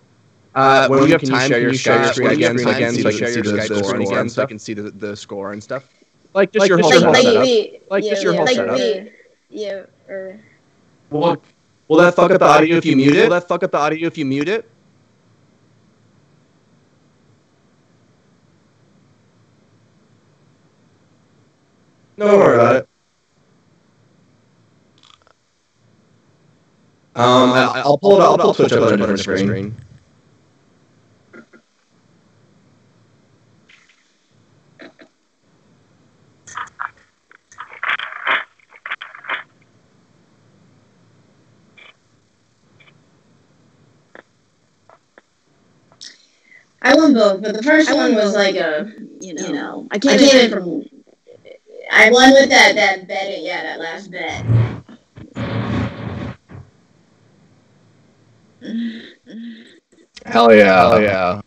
S9: Uh, when you have time, can you share your screen again so I can see the share your screen again so I can see the the score and stuff. Like just your whole
S8: Like,
S9: setup.
S8: like, we,
S9: Like
S8: yeah,
S9: just your
S8: yeah,
S9: whole
S8: like
S9: setup.
S8: yeah, or
S9: Will, will that fuck up the audio if you mute it? Will that fuck up the audio if you mute it? Don't worry about it. Um, um I'll pull it. I'll pull Twitch up on a different screen.
S8: I won both, but the first one was like a you know, you know I came, I in from I won with that that bet. yeah that last bet
S9: Hell yeah. Hell yeah.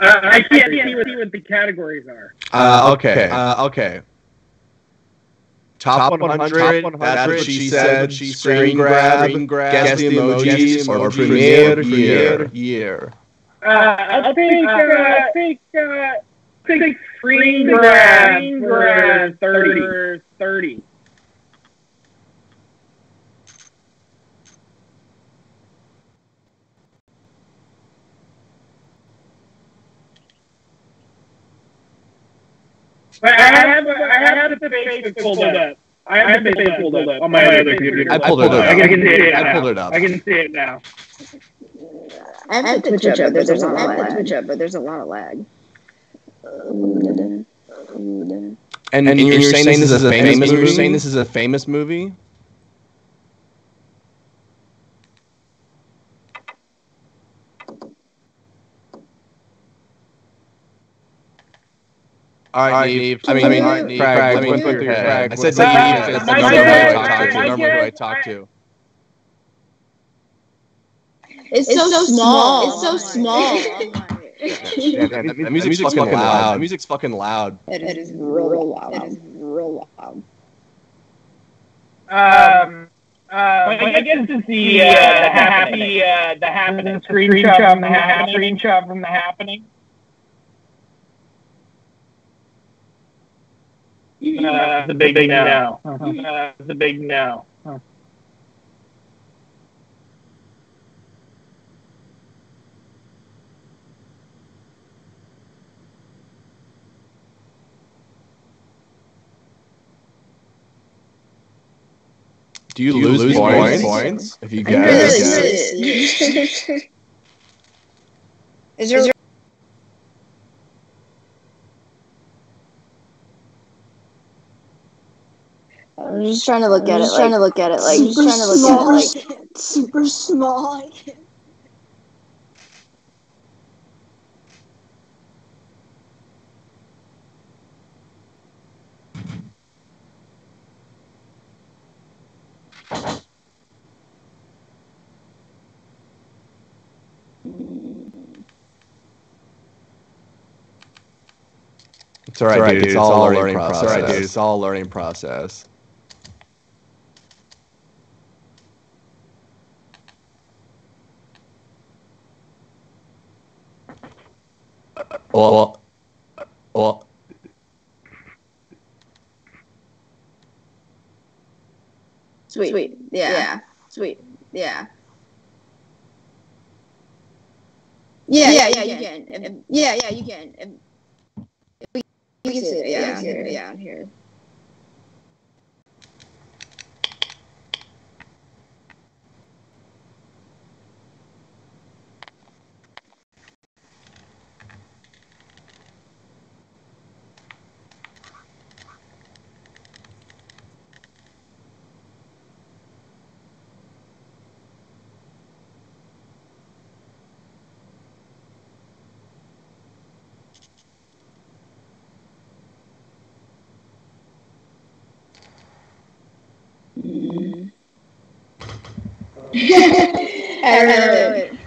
S5: Uh, I can't see what, see what the categories are.
S9: Uh, okay. Uh, okay. Top 100, that's what she said, screen grab, guess the emojis, or premiere year. year.
S5: Uh, I think, uh, I think, uh, I think screen grab, screen grab 30. 30. I have, I have the Facebook pulled up. I have the Facebook pulled up on my other computer.
S9: I pulled it up.
S5: I can see it
S9: I
S5: now.
S9: pulled it up.
S5: I can see it now.
S8: I have to Twitch up, but there's a lot of lag. Twitch up, but there's a lot of lag.
S9: And, and, you're, saying, this is a famous movie? You're saying this is a famous movie? All right, Neve. I mean, I mean,
S8: All right,
S9: Neve. Craig,
S8: Craig,
S9: went through your head. I said
S5: Uh,
S9: Neve because
S5: my
S9: that's normally who I talk to.
S5: my
S9: Normally who I talk to.
S8: It's, so, small. It's so small.
S9: Yeah, that, that, that music's fucking loud. That music's fucking loud.
S8: It, it is real loud. It is real loud.
S5: Um, uh, I guess it's the, uh, the happy, uh, the happening screenshot from the happening. Screenshot from the happening. Uh, the big, big no. Uh, the big no.
S9: Do you,
S10: Do you
S9: lose,
S10: lose
S9: points?
S10: points?
S9: if you
S8: I
S9: guess?
S8: really
S9: guess?
S8: Is there? I'm just trying to look at it. Like, trying to look at it like just trying to look at it like super small.
S9: It's all right, dude. It's all a learning process. It's all right, dude. It's all a learning process. Well, well,
S8: Sweet. Sweet. Yeah. yeah. Sweet. Yeah. Yeah, yeah, yeah, you can. If- yeah, yeah, you can. If, if we, we can see it. Yeah, here, yeah, here. I remember it.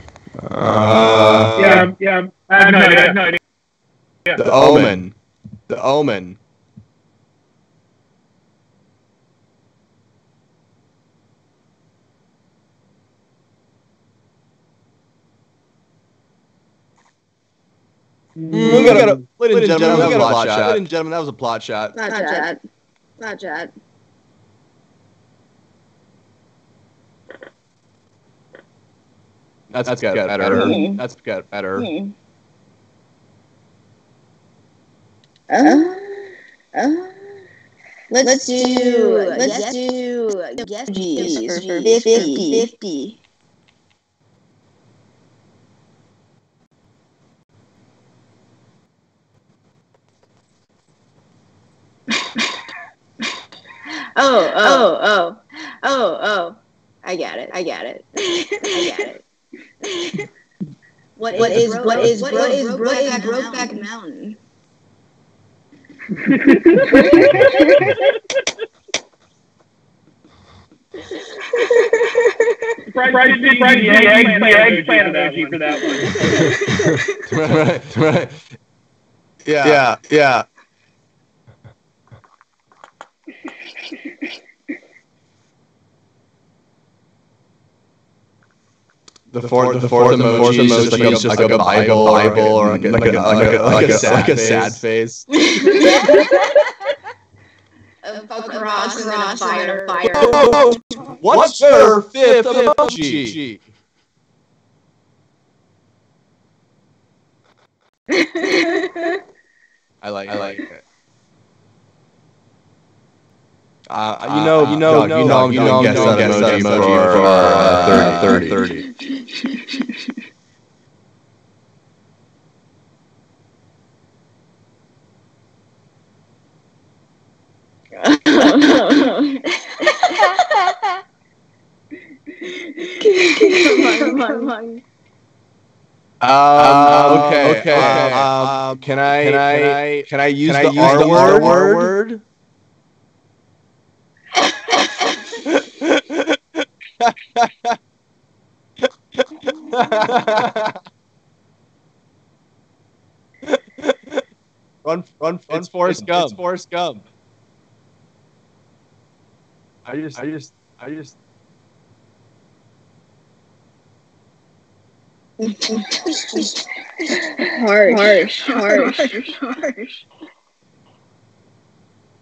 S9: uh,
S5: Yeah, yeah. I have no idea. I have no idea. Yeah.
S9: the Omen. The Omen. We got a, ladies and gentlemen, that was a plot shot. Ladies and gentlemen, that was a plot shot.
S8: Not Jad. Not Jad.
S9: That's, that's got better.
S8: better. Hmm.
S9: That's got better.
S8: Hmm. Uh, uh, let's, let's do uh, let's guess, do Yes, G's for 50. 50. 50. oh, oh, oh, oh, oh. I got it. I got it. I got it. What
S4: What
S8: is
S4: is-
S8: what
S4: what
S8: is
S4: is-
S8: what
S4: what
S8: is
S4: is
S8: Brokeback
S4: Brokeback
S8: Mountain?
S5: Right, did right, the eggplant emoji for that one.
S9: right, right. Yeah, yeah, yeah. The fourth, the fourth emoji is just like a, just like a Bible, Bible, or like a, like a, like a, like a, sad, like a sad face.
S8: A cross and a fire. Fire.
S9: What's your fifth emoji? I like, I like it. Uh, you know, you know, you know, you know, you know, you know, guess that emoji for uh, 30, 30, 30.
S8: Come on, come on.
S9: Um, okay, okay. Um, can I, can I, can I use the R word? word? Run, run, run, Forrest Gump. It's Forrest Gump. I just, I just, I just.
S8: harsh, harsh, harsh, harsh.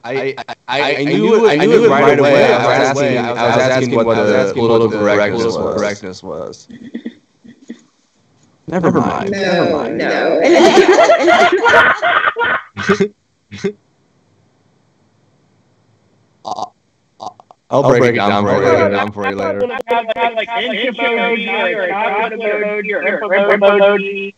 S9: I, I, I, I knew it, I knew it right away. I was asking, I was asking what the political correctness was. correctness was. Never mind. Never
S8: No,
S9: mind.
S8: no.
S9: Uh, uh, I'll break, it down for you. Break it down for you later.
S5: Have, have like an inch emoji or a chocolate emoji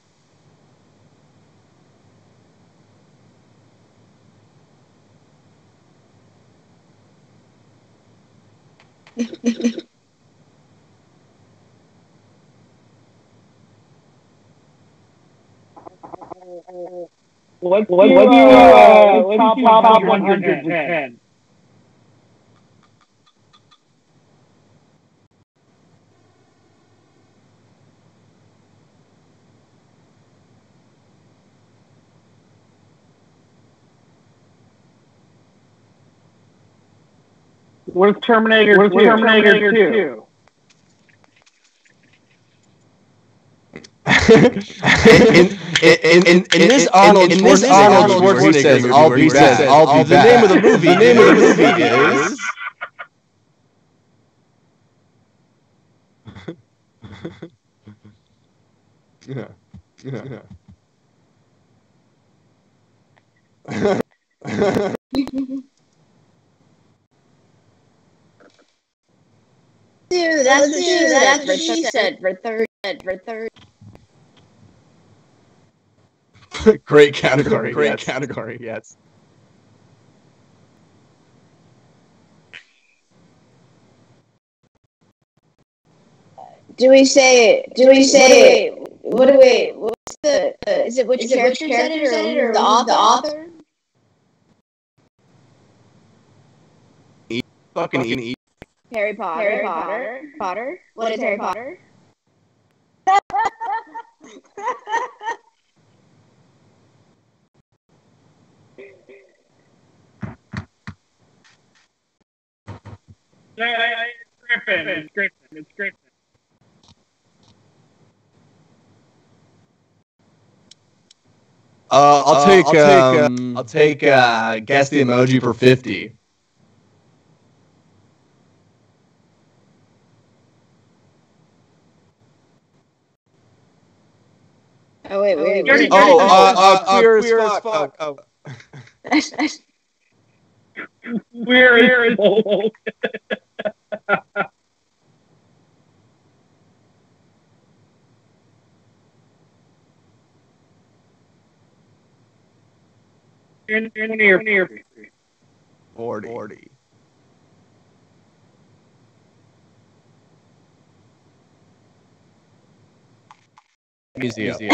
S5: or a ripple. What, what,
S14: you,
S5: what,
S14: uh,
S5: uh,
S14: what's
S5: top, top,
S14: top
S5: 110? Where's Terminator
S14: Where's
S5: 2?
S14: Terminator
S5: 2?
S9: in, in, in, in, in this Arnold
S10: in this
S9: Schwarzenegger,
S10: Arnold
S9: Schwarzenegger
S10: Schwarzenegger
S9: says,
S10: movie
S9: "I'll
S10: where
S9: be
S10: he
S9: back."
S10: says,
S9: I'll
S10: "I'll
S9: be
S10: be
S9: The name of the
S10: back.
S9: movie.
S10: The name of the movie
S9: is. yeah. Yeah.
S8: Dude, that's what she said. That's what she said for third. For third.
S9: Great category. Great category. Yes.
S8: Do we say? Do we say? What do we? What's the? Uh, is it which
S4: Is it which
S8: character
S4: character
S8: said
S4: said
S8: it
S4: it
S8: or
S4: or
S8: the
S4: who's the
S8: author?
S9: Fucking eat.
S8: Harry Potter. Harry Potter. Potter. What is Harry Potter?
S5: No, I- I- it's Griffin. It's Griffin. It's Griffin.
S9: Uh, I'll
S10: Uh,
S9: take.
S10: I'll take, uh,
S9: um, I'll take. Uh, guess the emoji for fifty.
S8: Oh wait, wait,
S5: already
S8: wait.
S5: did
S9: Oh,
S5: it.
S9: uh, uh, uh,
S10: queer
S9: queer,
S10: as
S9: as
S10: fuck.
S9: fuck. Oh.
S5: Where is Bolt? in, in here.
S9: 40. 40. Museum.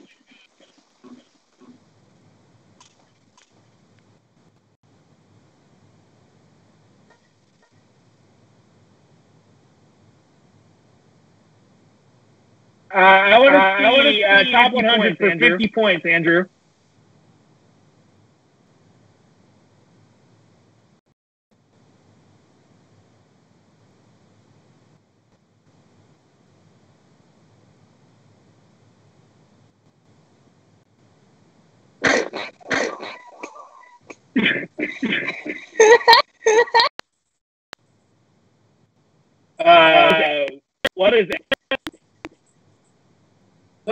S5: Uh, I want to
S14: Uh, I
S5: see uh,
S14: see
S5: top
S14: 50
S5: 100 for
S14: Andrew.
S5: 50 points, Andrew. Uh, what is it?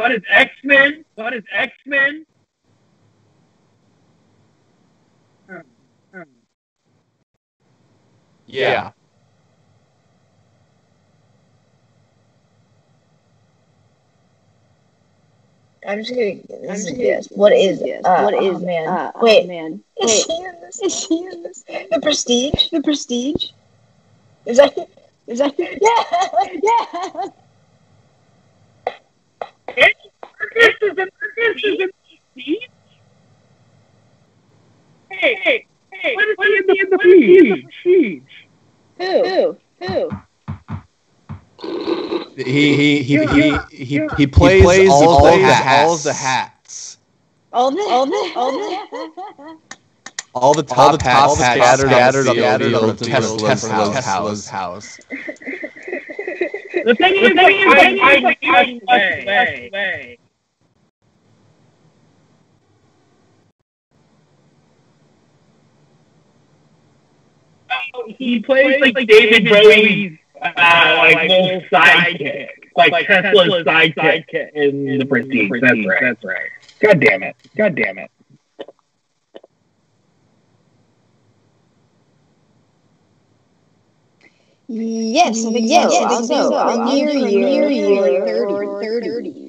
S5: What is X Men? What is X Men?
S9: Yeah.
S8: I'm just gonna. This is yes. What is it? Uh,
S4: What
S8: what
S4: is
S8: is
S4: it?
S8: man?
S4: Uh,
S8: Wait,
S4: man.
S8: Is
S4: Wait.
S8: she in this? Is she in this? The Prestige. The Prestige. Is that? Is that? Yeah. Yeah.
S5: This is a this is a Prestige? Hey, hey, hey! What is what is he in the Prestige?
S8: Who? Who?
S9: He he he he he, he plays,
S10: plays
S9: all,
S10: all
S9: the,
S10: the
S9: hats.
S10: all
S9: the hats.
S8: All the all the all the.
S9: All the top,
S10: All the top
S9: hats
S10: hats
S9: scattered,
S10: scattered
S9: on the
S10: on the
S9: field
S10: field
S9: of
S10: to
S9: Tesla's,
S10: Tesla's
S9: Tesla's,
S10: house.
S9: house.
S5: The thing is,
S14: The thing is,
S5: I, I,
S14: I-
S5: I,
S14: I-
S5: I, way, way. He plays like David Bowie's uh, like little sidekick, like Tesla's sidekick in the Prestige. That's right. That's right. God damn it. God damn it.
S8: Yes, I think so. I think so. I'm near year, year, thirty, thirty. Oh man, bed, bed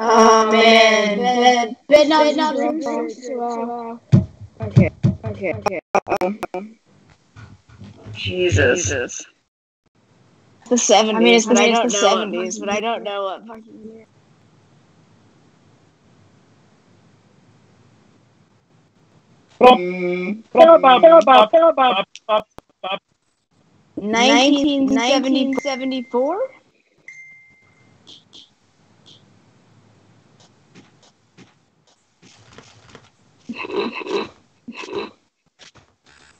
S8: Amen. Bid not to Okay, okay, okay. Jesus. The 70s. I mean, it's, but I don't know 70s, but I don't know what fucking year. Mm. 1974?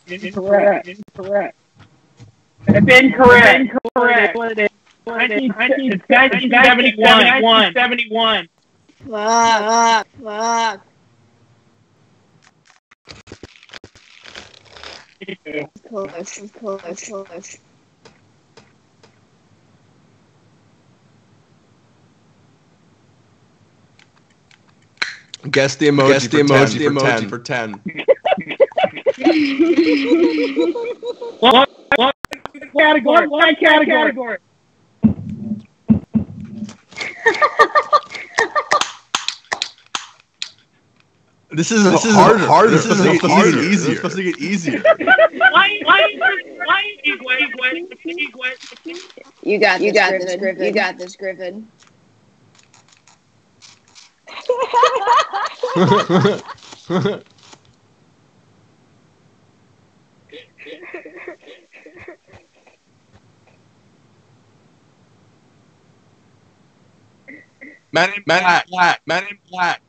S5: Incorrect. Incorrect. It's incorrect. Incorrect. What it is. 1971. 1971.
S8: Fuck, fuck. Close, close, close.
S10: Guess the emoji.
S9: Guess the
S10: for
S9: emoji
S10: 10,
S9: for
S10: for
S9: 10.
S10: 10. For 10.
S5: What? What? Category. What category?
S10: This is
S9: This is
S10: harder.
S9: harder.
S10: This is
S9: This
S10: supposed to
S9: harder.
S10: get
S9: This is
S10: easier.
S9: supposed to get easier.
S5: Why? Why? Why? Why? Why? Why?
S8: You got, you got this, Griffin. You got this, Griffin.
S10: Man in black. black. Man in black.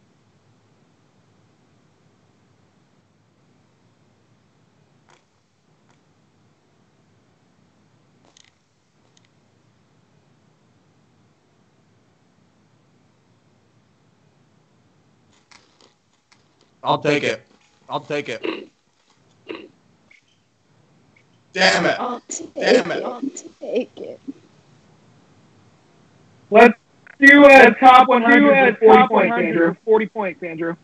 S10: I'll take it. I'll take it. Damn it.
S8: I'll take
S10: Damn
S8: it.
S10: it.
S8: I'll take it.
S5: Let's do uh, top 100 do, uh, 40 points, Andrew. 40 points, Andrew.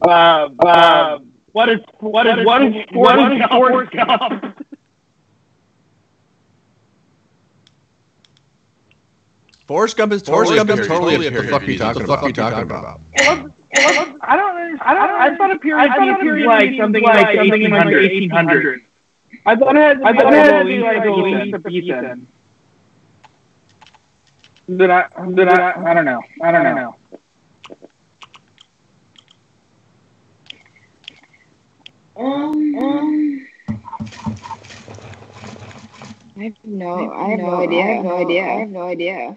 S5: Uh, uh, what is what is what is what is Forrest Gump?
S9: Forrest Gump is
S10: Forrest
S9: totally,
S10: Gump is
S9: a
S10: totally
S9: period.
S10: a
S9: What the fuck are you
S10: period.
S9: talking
S10: What the
S9: about?
S10: fuck are you talking about?
S5: I don't. I don't. I thought a period. I thought a period like something like something in like the 1800s. I thought it had. I thought it had to be like Elizabethan. Did I? Did I? I don't know. I don't know.
S8: Um, um, I have no, I have no idea. I have no idea. I have no idea.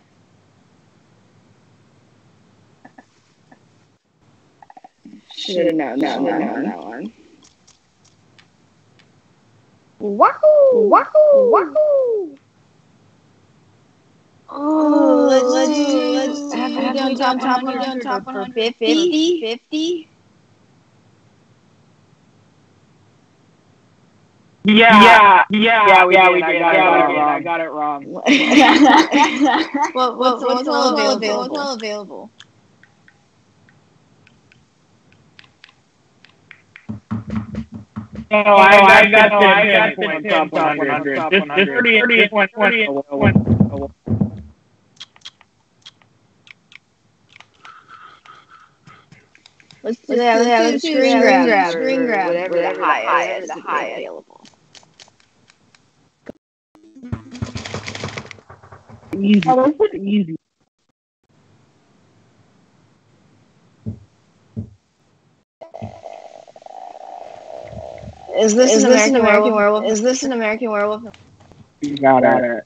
S8: Should have known that one. Known that one. Wahoo! Wahoo! Wahoo! Oh, let's, let's do, let's have, have we done top 100, done top 100 for 50? 50?
S5: Yeah, yeah, yeah, yeah, we did. I got it wrong. I got it wrong.
S8: well, what's, what's, all available? What's all available?
S5: No, oh, oh, I, I got the I got the top 100. Just, just 30, 30, 20, 20.
S8: Let's do that. Let's do screen grab, screen grab, whatever the highest, the highest available.
S5: Easy. Oh, that's pretty easy.
S8: Is this, is an, American, American werewolf? Is this an American werewolf?
S5: You got it.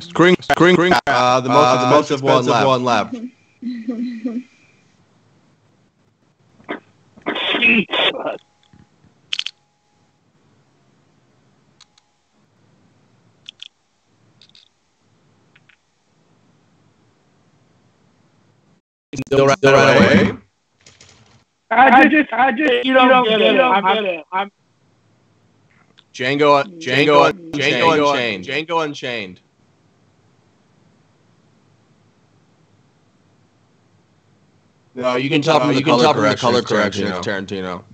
S9: Screen, screen, screen. Uh, the most
S10: Uh, the most
S9: expensive one
S10: expensive
S9: left.
S10: one left.
S9: Still right, still right away.
S5: I just, I just, you don't, get, it. I get it. I'm,
S9: Django, Django, Django Unchained. Django Unchained. No, you can tell
S10: Uh,
S9: from
S10: you can
S9: color
S10: tell from the
S9: correction.
S10: color correction,
S9: Tarantino.
S10: it's
S9: Tarantino.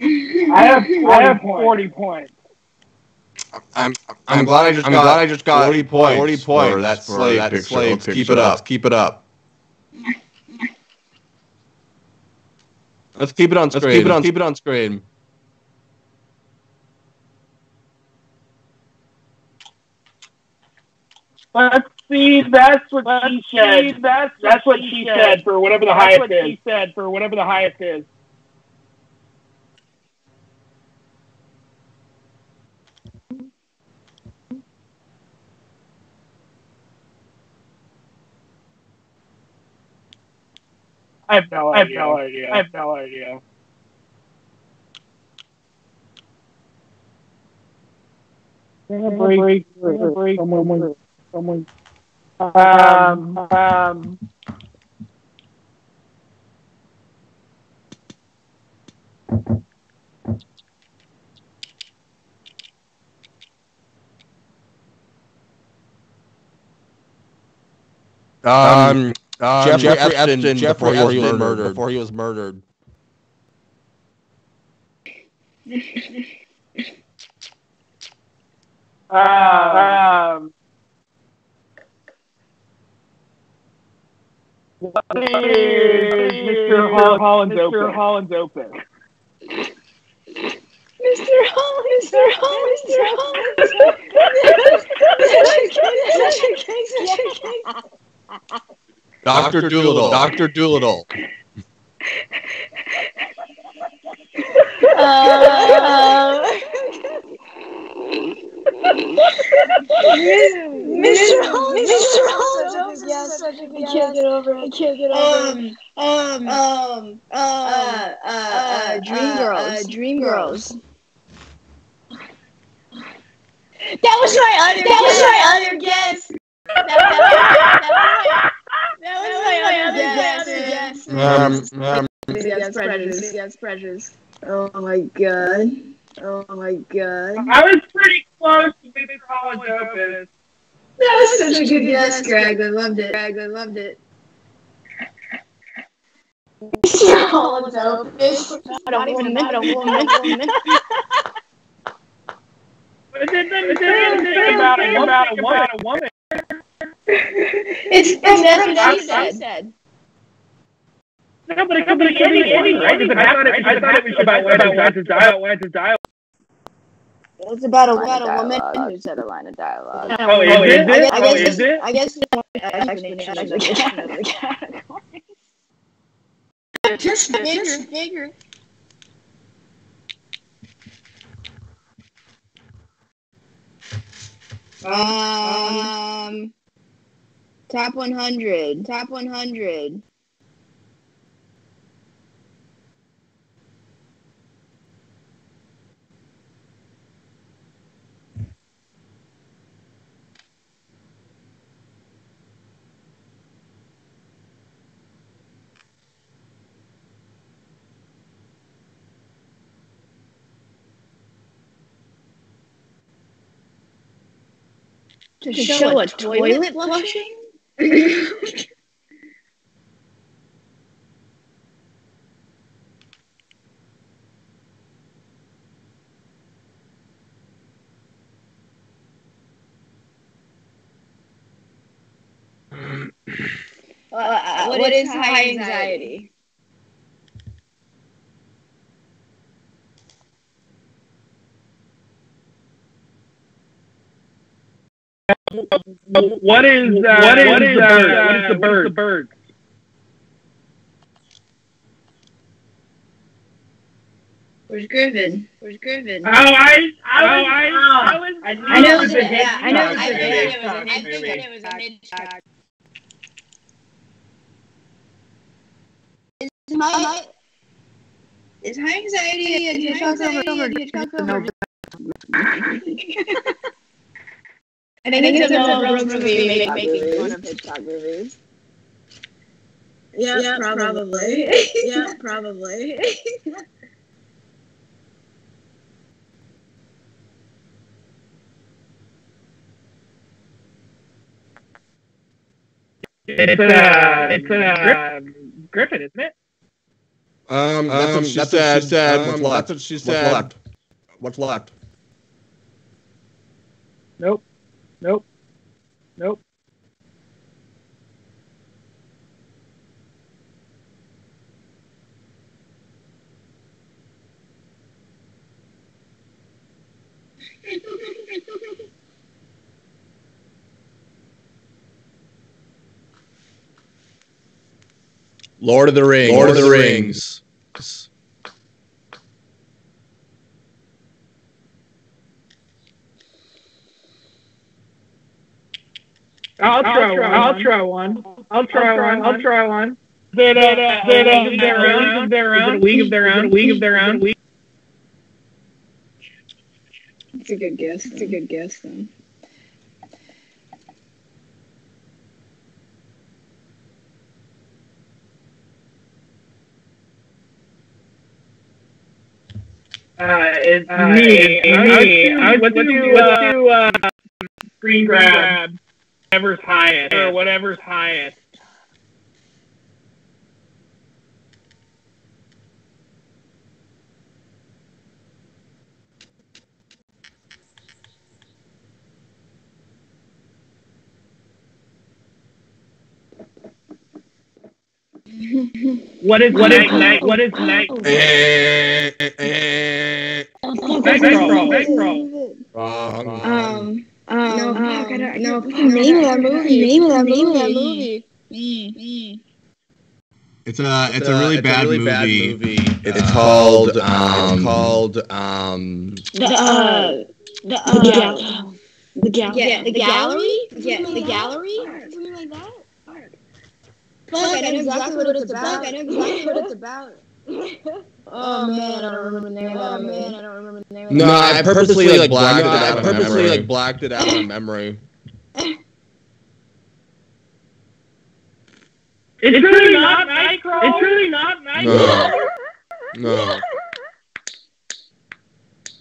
S5: I have, I have 40 points.
S9: I'm, I'm glad I just
S10: I'm
S9: got.
S10: glad I just got
S9: 40 points.
S10: 40 points
S9: for that
S10: for
S9: slave
S10: that
S9: picture.
S10: slave
S9: Let's Keep it up. Keep it up. Let's keep it on screen.
S10: Let's keep it on-
S9: keep it on screen.
S5: Let's see. That's what she said. That's that's what she said for whatever the
S11: That's
S5: highest
S11: what
S5: is.
S11: she
S5: said for whatever the highest is. I have no I have idea. no idea. I have no idea. Break, break, break, someone, someone. Um, um.
S9: Um, um, um
S10: Jeffrey,
S9: Jeffrey
S10: Epstein,
S9: Epstein
S10: Jeffrey
S9: before he was murdered.
S10: Before he was murdered.
S5: Um, what is Mr. Hol- Holland's Mr. Holland's opus?
S8: Mr. Holland, Mr. Holland, Mr. Holland.
S9: Doctor Dolittle. Doctor Dolittle.
S8: Uh, Mr. Holland, Mr. Holland, yes, I can't get over it. I can't get over it. Um, um, uh, uh, uh, Dream Girls, Dream Girls. That was my other. That was my other guess. That, that, that was my other guess.
S9: Um, um,
S8: Yes, prejudice. Yes, prejudice. Oh my god. Oh my god.
S5: I was pretty close to Mr. Holland's open.
S8: That was such a good guess, Greg. I loved it. Greg, I loved it. Mr. Holland's opus. Not a woman. Not a woman.
S5: But then, then, then, then, then about a woman. About a woman. A woman.
S8: It's, it's that's what she said.
S5: No, but it could be any, any, right? Does it? I thought it was about about Wence's dialogue. Wence's dialogue.
S8: It's about a, about a woman who said a line of dialogue.
S5: Oh, is it?
S8: I guess, I
S5: Oh,
S8: guess,
S5: is it?
S8: I guess the explanation of the category. Just figure, figure. Um, top 100. Top 100. To, show, a toilet, flushing? Uh, what is high anxiety?
S5: What is uh, what is what is uh, what is the bird? the bird?
S8: Where's Griffin? Where's Griffin?
S5: Oh, I, I, was, I, I was,
S8: I know it was a
S5: I
S8: yeah, I know it was
S5: I
S8: a
S5: think
S8: yeah,
S5: it was a
S8: I think it was a Hitchcock. Is my is high anxiety a Hitchcock over over Hitchcock over? I think it's a Mel movie make- making fun of Hitchcock movies. Yeah, probably. yeah, probably.
S5: It's uh, it's uh, Griffin, isn't it?
S9: Um, that's
S10: Um,
S9: what she
S10: that's what she said.
S9: Um,
S10: What's
S9: that's what she
S10: What's left? What's left?
S5: Nope. Nope. Nope.
S9: Lord of the Rings.
S10: Lord of the Rings.
S5: I'll try one. I'll try one. I'll try one. I'll try one. That uh, that uh, league of their own. Their own. League of their own. League of their own. League.
S8: It's a good guess. It's a good guess, though.
S5: Uh, it's me. me. I would do, let's do uh, screen grab. Whatever's highest or whatever's highest. What is what is night? What is night?
S9: Eh, eh, eh.
S5: Nitro, Nitro.
S8: Um, um, no,
S4: um,
S8: fuck, I don't,
S4: no,
S8: no,
S4: fuck,
S8: name of that movie.
S4: Name of that
S8: Name of that
S4: movie.
S8: movie. Mm, mm.
S10: It's a it's, a really,
S9: it's
S10: bad,
S9: really
S10: movie.
S9: bad movie. It's
S10: Uh,
S9: called
S10: um,
S9: it's called um
S8: The uh, the uh,
S4: The gal-
S8: the gal-
S4: yeah,
S8: the
S4: the
S8: gallery,
S4: gallery?
S8: yeah, the gallery, something like that. Fuck, I know exactly what it's about. I know exactly what it's about. Oh, oh man, I don't remember the name. Oh man, I don't remember the name.
S9: No, I purposely like blacked it out.
S10: I
S9: I purposely
S10: purposely,
S9: like blacked it out of my memory.
S5: It's really not Nitro. It's really not Nitro.
S9: No. No.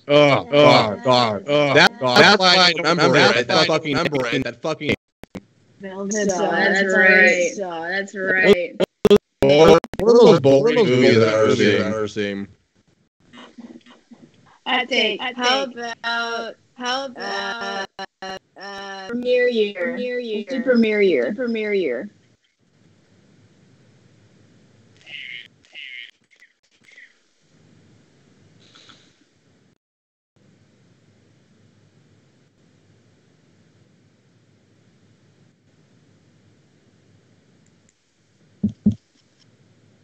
S9: Oh, oh, God. Oh, that, that's why I remember it. That fucking remember it. That fucking.
S8: Velvet Saw, that's right. Saw, that's right.
S9: One of those boring
S10: those
S9: movies
S10: movies
S9: I've
S10: I've
S9: ever
S10: seen.
S9: seen. I've ever seen.
S8: I think. How about how about uh, premiere year? Premiere year. Do premiere year. Do premiere year.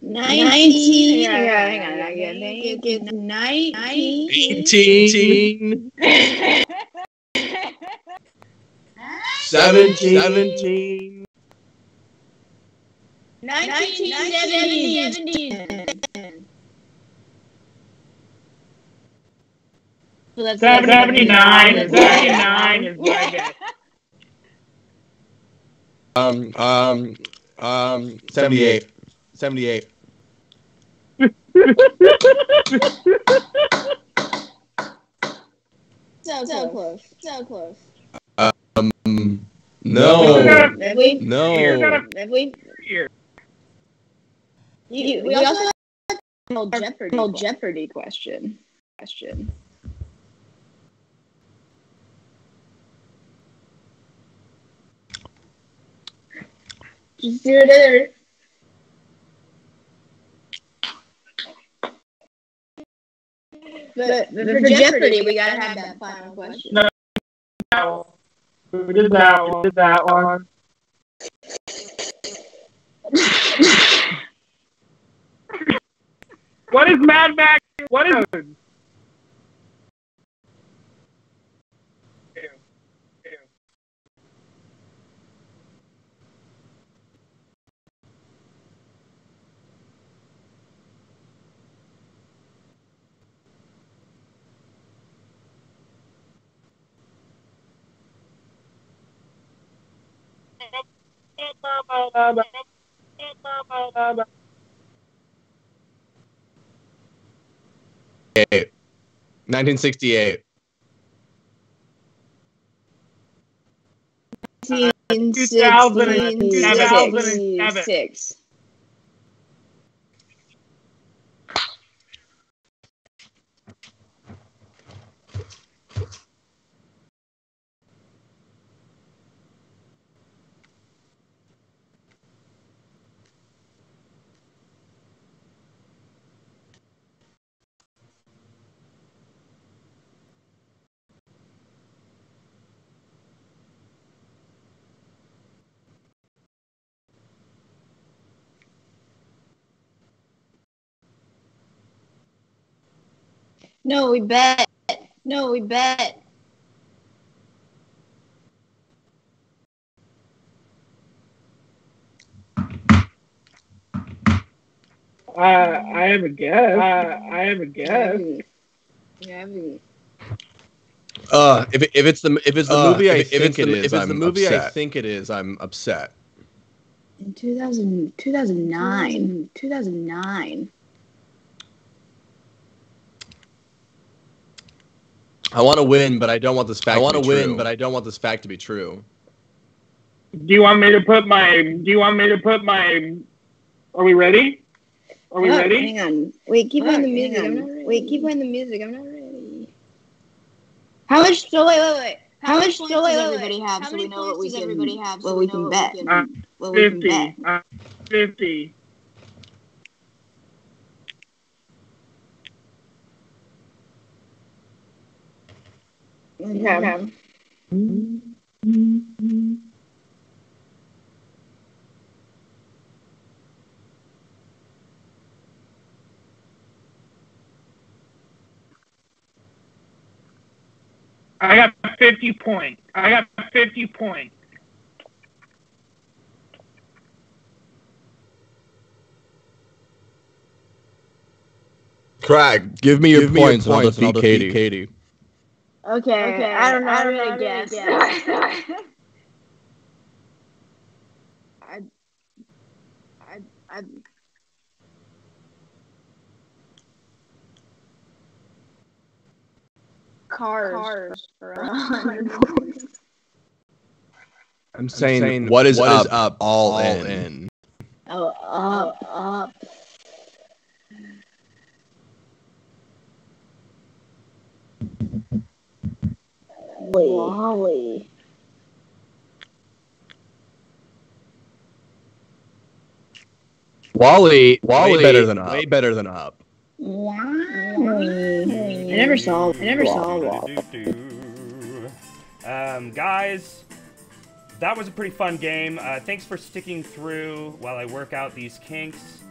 S8: Nineteen. Yeah, hang on. I think it's nineteen.
S9: 18. 17. 17.
S8: 1970. So that's
S5: 79. 79 is my guess.
S9: Um, um, um, 78. 78.
S8: So, so close. So close.
S9: Um, no.
S8: Have we?
S9: No.
S8: Have we?
S5: Here.
S8: You, you, we also have an old Jeopardy, old Jeopardy question. Question. Just do it. But, but for, Jeopardy, we gotta have that final question.
S5: No. We did that one. We did that one. what is Mad Max? What is
S9: Eight. 1968.
S8: 1966. No, we bet. No, we bet.
S5: Uh, I have a guess. Uh, I have a guess.
S8: Yeah, we-
S9: Uh, if, it, if it's the if it's the
S10: Uh,
S9: movie I
S10: if- if
S9: think
S10: it's the-
S9: is,
S10: if it's
S9: I'm
S10: movie I
S9: upset. think it is, I'm upset.
S8: In 2000, 2009. 2009.
S9: I want to win, but I don't want this fact.
S10: I
S9: want
S10: wanna
S9: win,
S10: win,
S9: but I don't want this fact to be true.
S5: Do you want me to put my? Do you want me to put my? Are we ready? Are we
S8: Oh,
S5: ready?
S8: Hang on. Wait, keep playing the music.
S4: hang
S8: I'm
S4: on.
S8: not ready. Wait, keep playing the music. I'm not ready. How much? So wait, wait, wait. How, much? So wait, wait, everybody have? so we know what we can. Everybody have. What we can bet. What we can
S5: Fifty.
S8: bet.
S5: Uh, Fifty.
S8: Okay.
S5: I got fifty points. I got fifty points.
S9: Craig, give me your
S14: Give me
S9: points, I'll
S14: points and I'll
S9: defeat
S14: defeat
S9: Katie.
S8: Okay.
S4: Okay,
S8: I don't know.
S4: I
S8: I
S4: don't
S8: don't
S4: know,
S8: really
S4: I
S8: guess. I, I, I, cars. Cars for a hundred.
S9: I'm saying,
S14: saying,
S9: what is
S14: what
S9: up?
S14: is up?
S9: All,
S14: All
S9: in.
S14: in.
S8: Oh, up, up. WALL-E.
S9: WALL-E,
S14: WALL-E,
S9: way better than up.
S14: Way better than up.
S8: WALL-E. I never saw. I never saw WALL-E.
S1: Um, guys, that was a pretty fun game. Uh, thanks for sticking through while I work out these kinks.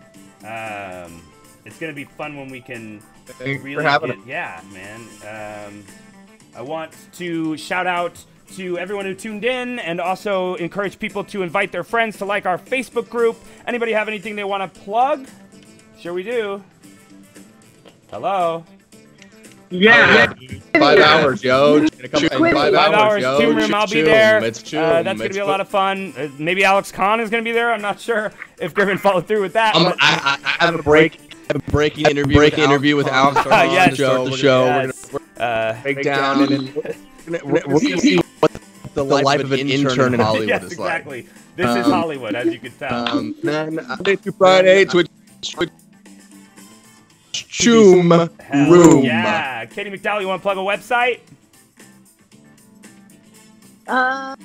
S1: Um, it's gonna be fun when we can
S9: Thanks for
S1: really
S9: having
S1: get, yeah, man. Um, I want to shout out to everyone who tuned in and also encourage people to invite their friends to like our Facebook group. Anybody have anything they want to plug? Sure we do. Hello.
S5: Yeah.
S9: Five hours, yo. Come
S1: Five,
S9: Five,
S1: hours,
S9: yo.
S1: Tomb Room, I'll be there. Uh, that's gonna be a lot of fun. Uh, maybe Alex Khan is gonna be there. I'm not sure if Griffin followed through with that.
S9: Um,
S1: but-
S9: I, I, I have a break. I have a breaking interview.
S14: breaking
S9: with
S14: interview with
S9: Khan
S14: Alex
S9: to start
S1: Khan. Yes.
S9: the show.
S14: Start the
S9: We're
S14: show.
S9: gonna-
S1: Yes.
S9: We're
S1: uh,
S9: gonna break down and we're gonna, we're gonna see what the life of an intern in Hollywood
S1: yes,
S9: is like.
S1: exactly. This is
S9: Um,
S1: Hollywood, as you can tell.
S9: Um, then Monday through Friday, Twitch. Twitch Choom Room.
S1: Yeah. Katie McDowell, you want to plug a website?
S8: Uh,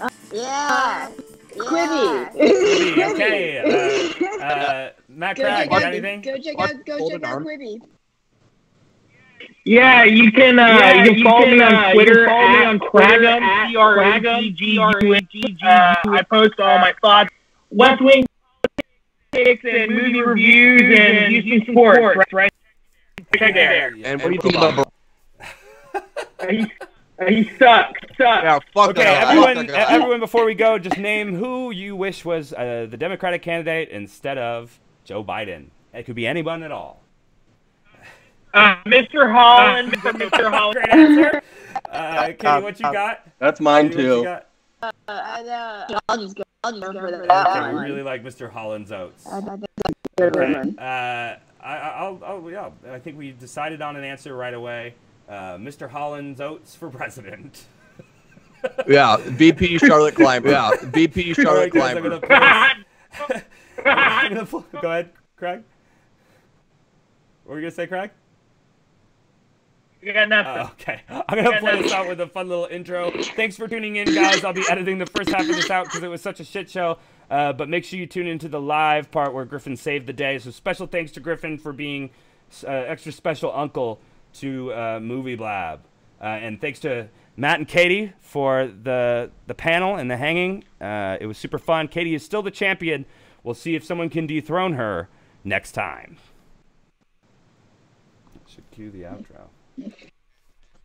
S8: uh, yeah.
S4: Quibi.
S1: Quibi, okay. Uh, uh, Matt
S8: Go
S1: Craig,
S8: check
S1: got anything?
S8: go check out, go check out. Quibi.
S5: Yeah, you can. Uh,
S11: Yeah,
S5: you can
S11: you
S5: follow
S11: can,
S5: me
S11: uh,
S5: on
S11: you
S5: Twitter.
S11: can follow me
S5: at
S11: on Twitter
S5: Cragum,
S11: at
S5: C R A G G U N G. Uh, I post all my thoughts, West Wing picks and movie reviews and Houston sports. Right, check there.
S9: And what do you think about?
S5: He, he sucks. Sucks.
S9: Yeah, fuck
S1: Okay,
S9: that.
S1: everyone,
S9: Fuck
S1: uh,
S9: that.
S1: everyone. Before we go, just name who you wish was uh, the Democratic candidate instead of Joe Biden. It could be anyone at all.
S5: Uh, Mr. Holland Mr. Holland.
S1: Great answer. Uh, Katie, what you got?
S14: That's mine
S1: Katie,
S14: too.
S1: got?
S8: Uh, uh, I'll just go. I'll just go for that
S1: we
S8: one.
S1: really like Mr. Holland's oats.
S8: I think that's a good
S1: Okay. Uh, I, I- I'll, I'll, yeah, I think we decided on an answer right away. Uh, Mr. Holland's oats for president.
S9: Yeah, VP Charlotte Climber. Yeah, VP Charlotte
S1: right, guys, I'm
S9: Climber.
S1: gonna play- I'm gonna pull- Go ahead, Craig. What were you gonna say, Craig?
S5: You got nothing.
S1: Oh, okay. I'm gonna play this out with a fun little intro. Thanks for tuning in, guys. I'll be editing the first half of this out because it was such a shit show. Uh, but make sure you tune into the live part where Griffin saved the day. So special thanks to Griffin for being uh, extra special uncle to uh, Movie Blab, uh, and thanks to Matt and Katie for the the panel and the hanging. Uh, it was super fun. Katie is still the champion. We'll see if someone can dethrone her next time. Should cue the outro.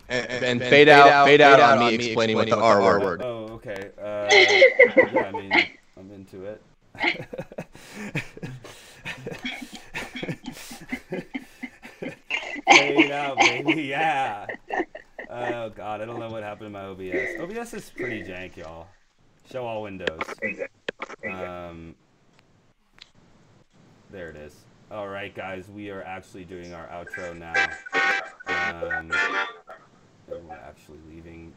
S9: And, and fade out, fade out on me explaining what the R word.
S1: Oh, okay. Uh, yeah, I mean, I'm into it. Fade out, baby. Yeah. Oh God, I don't know what happened to my OBS. OBS is pretty jank, y'all. Show all windows. Um, there it is. All right, guys, we are actually doing our outro now. Um, we're actually leaving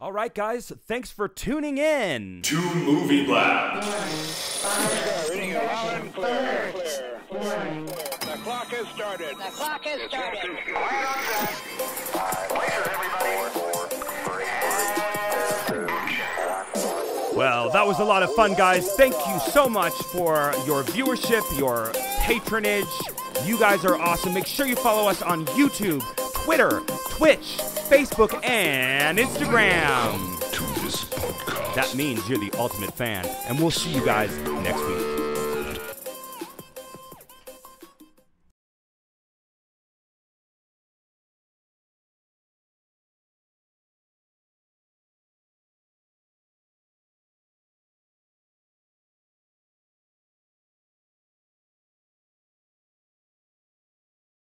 S1: All right, guys, thanks for tuning in.
S2: To Movie Blab.
S3: Reading it loud and clear. The clock has started. The clock has started.
S1: Well, that was a lot of fun, guys. Thank you so much for your viewership, your patronage. You guys are awesome. Make sure you follow us on YouTube, Twitter, Twitch, Facebook, and Instagram.
S2: To this podcast.
S1: That means you're the ultimate fan. And we'll see you guys next week.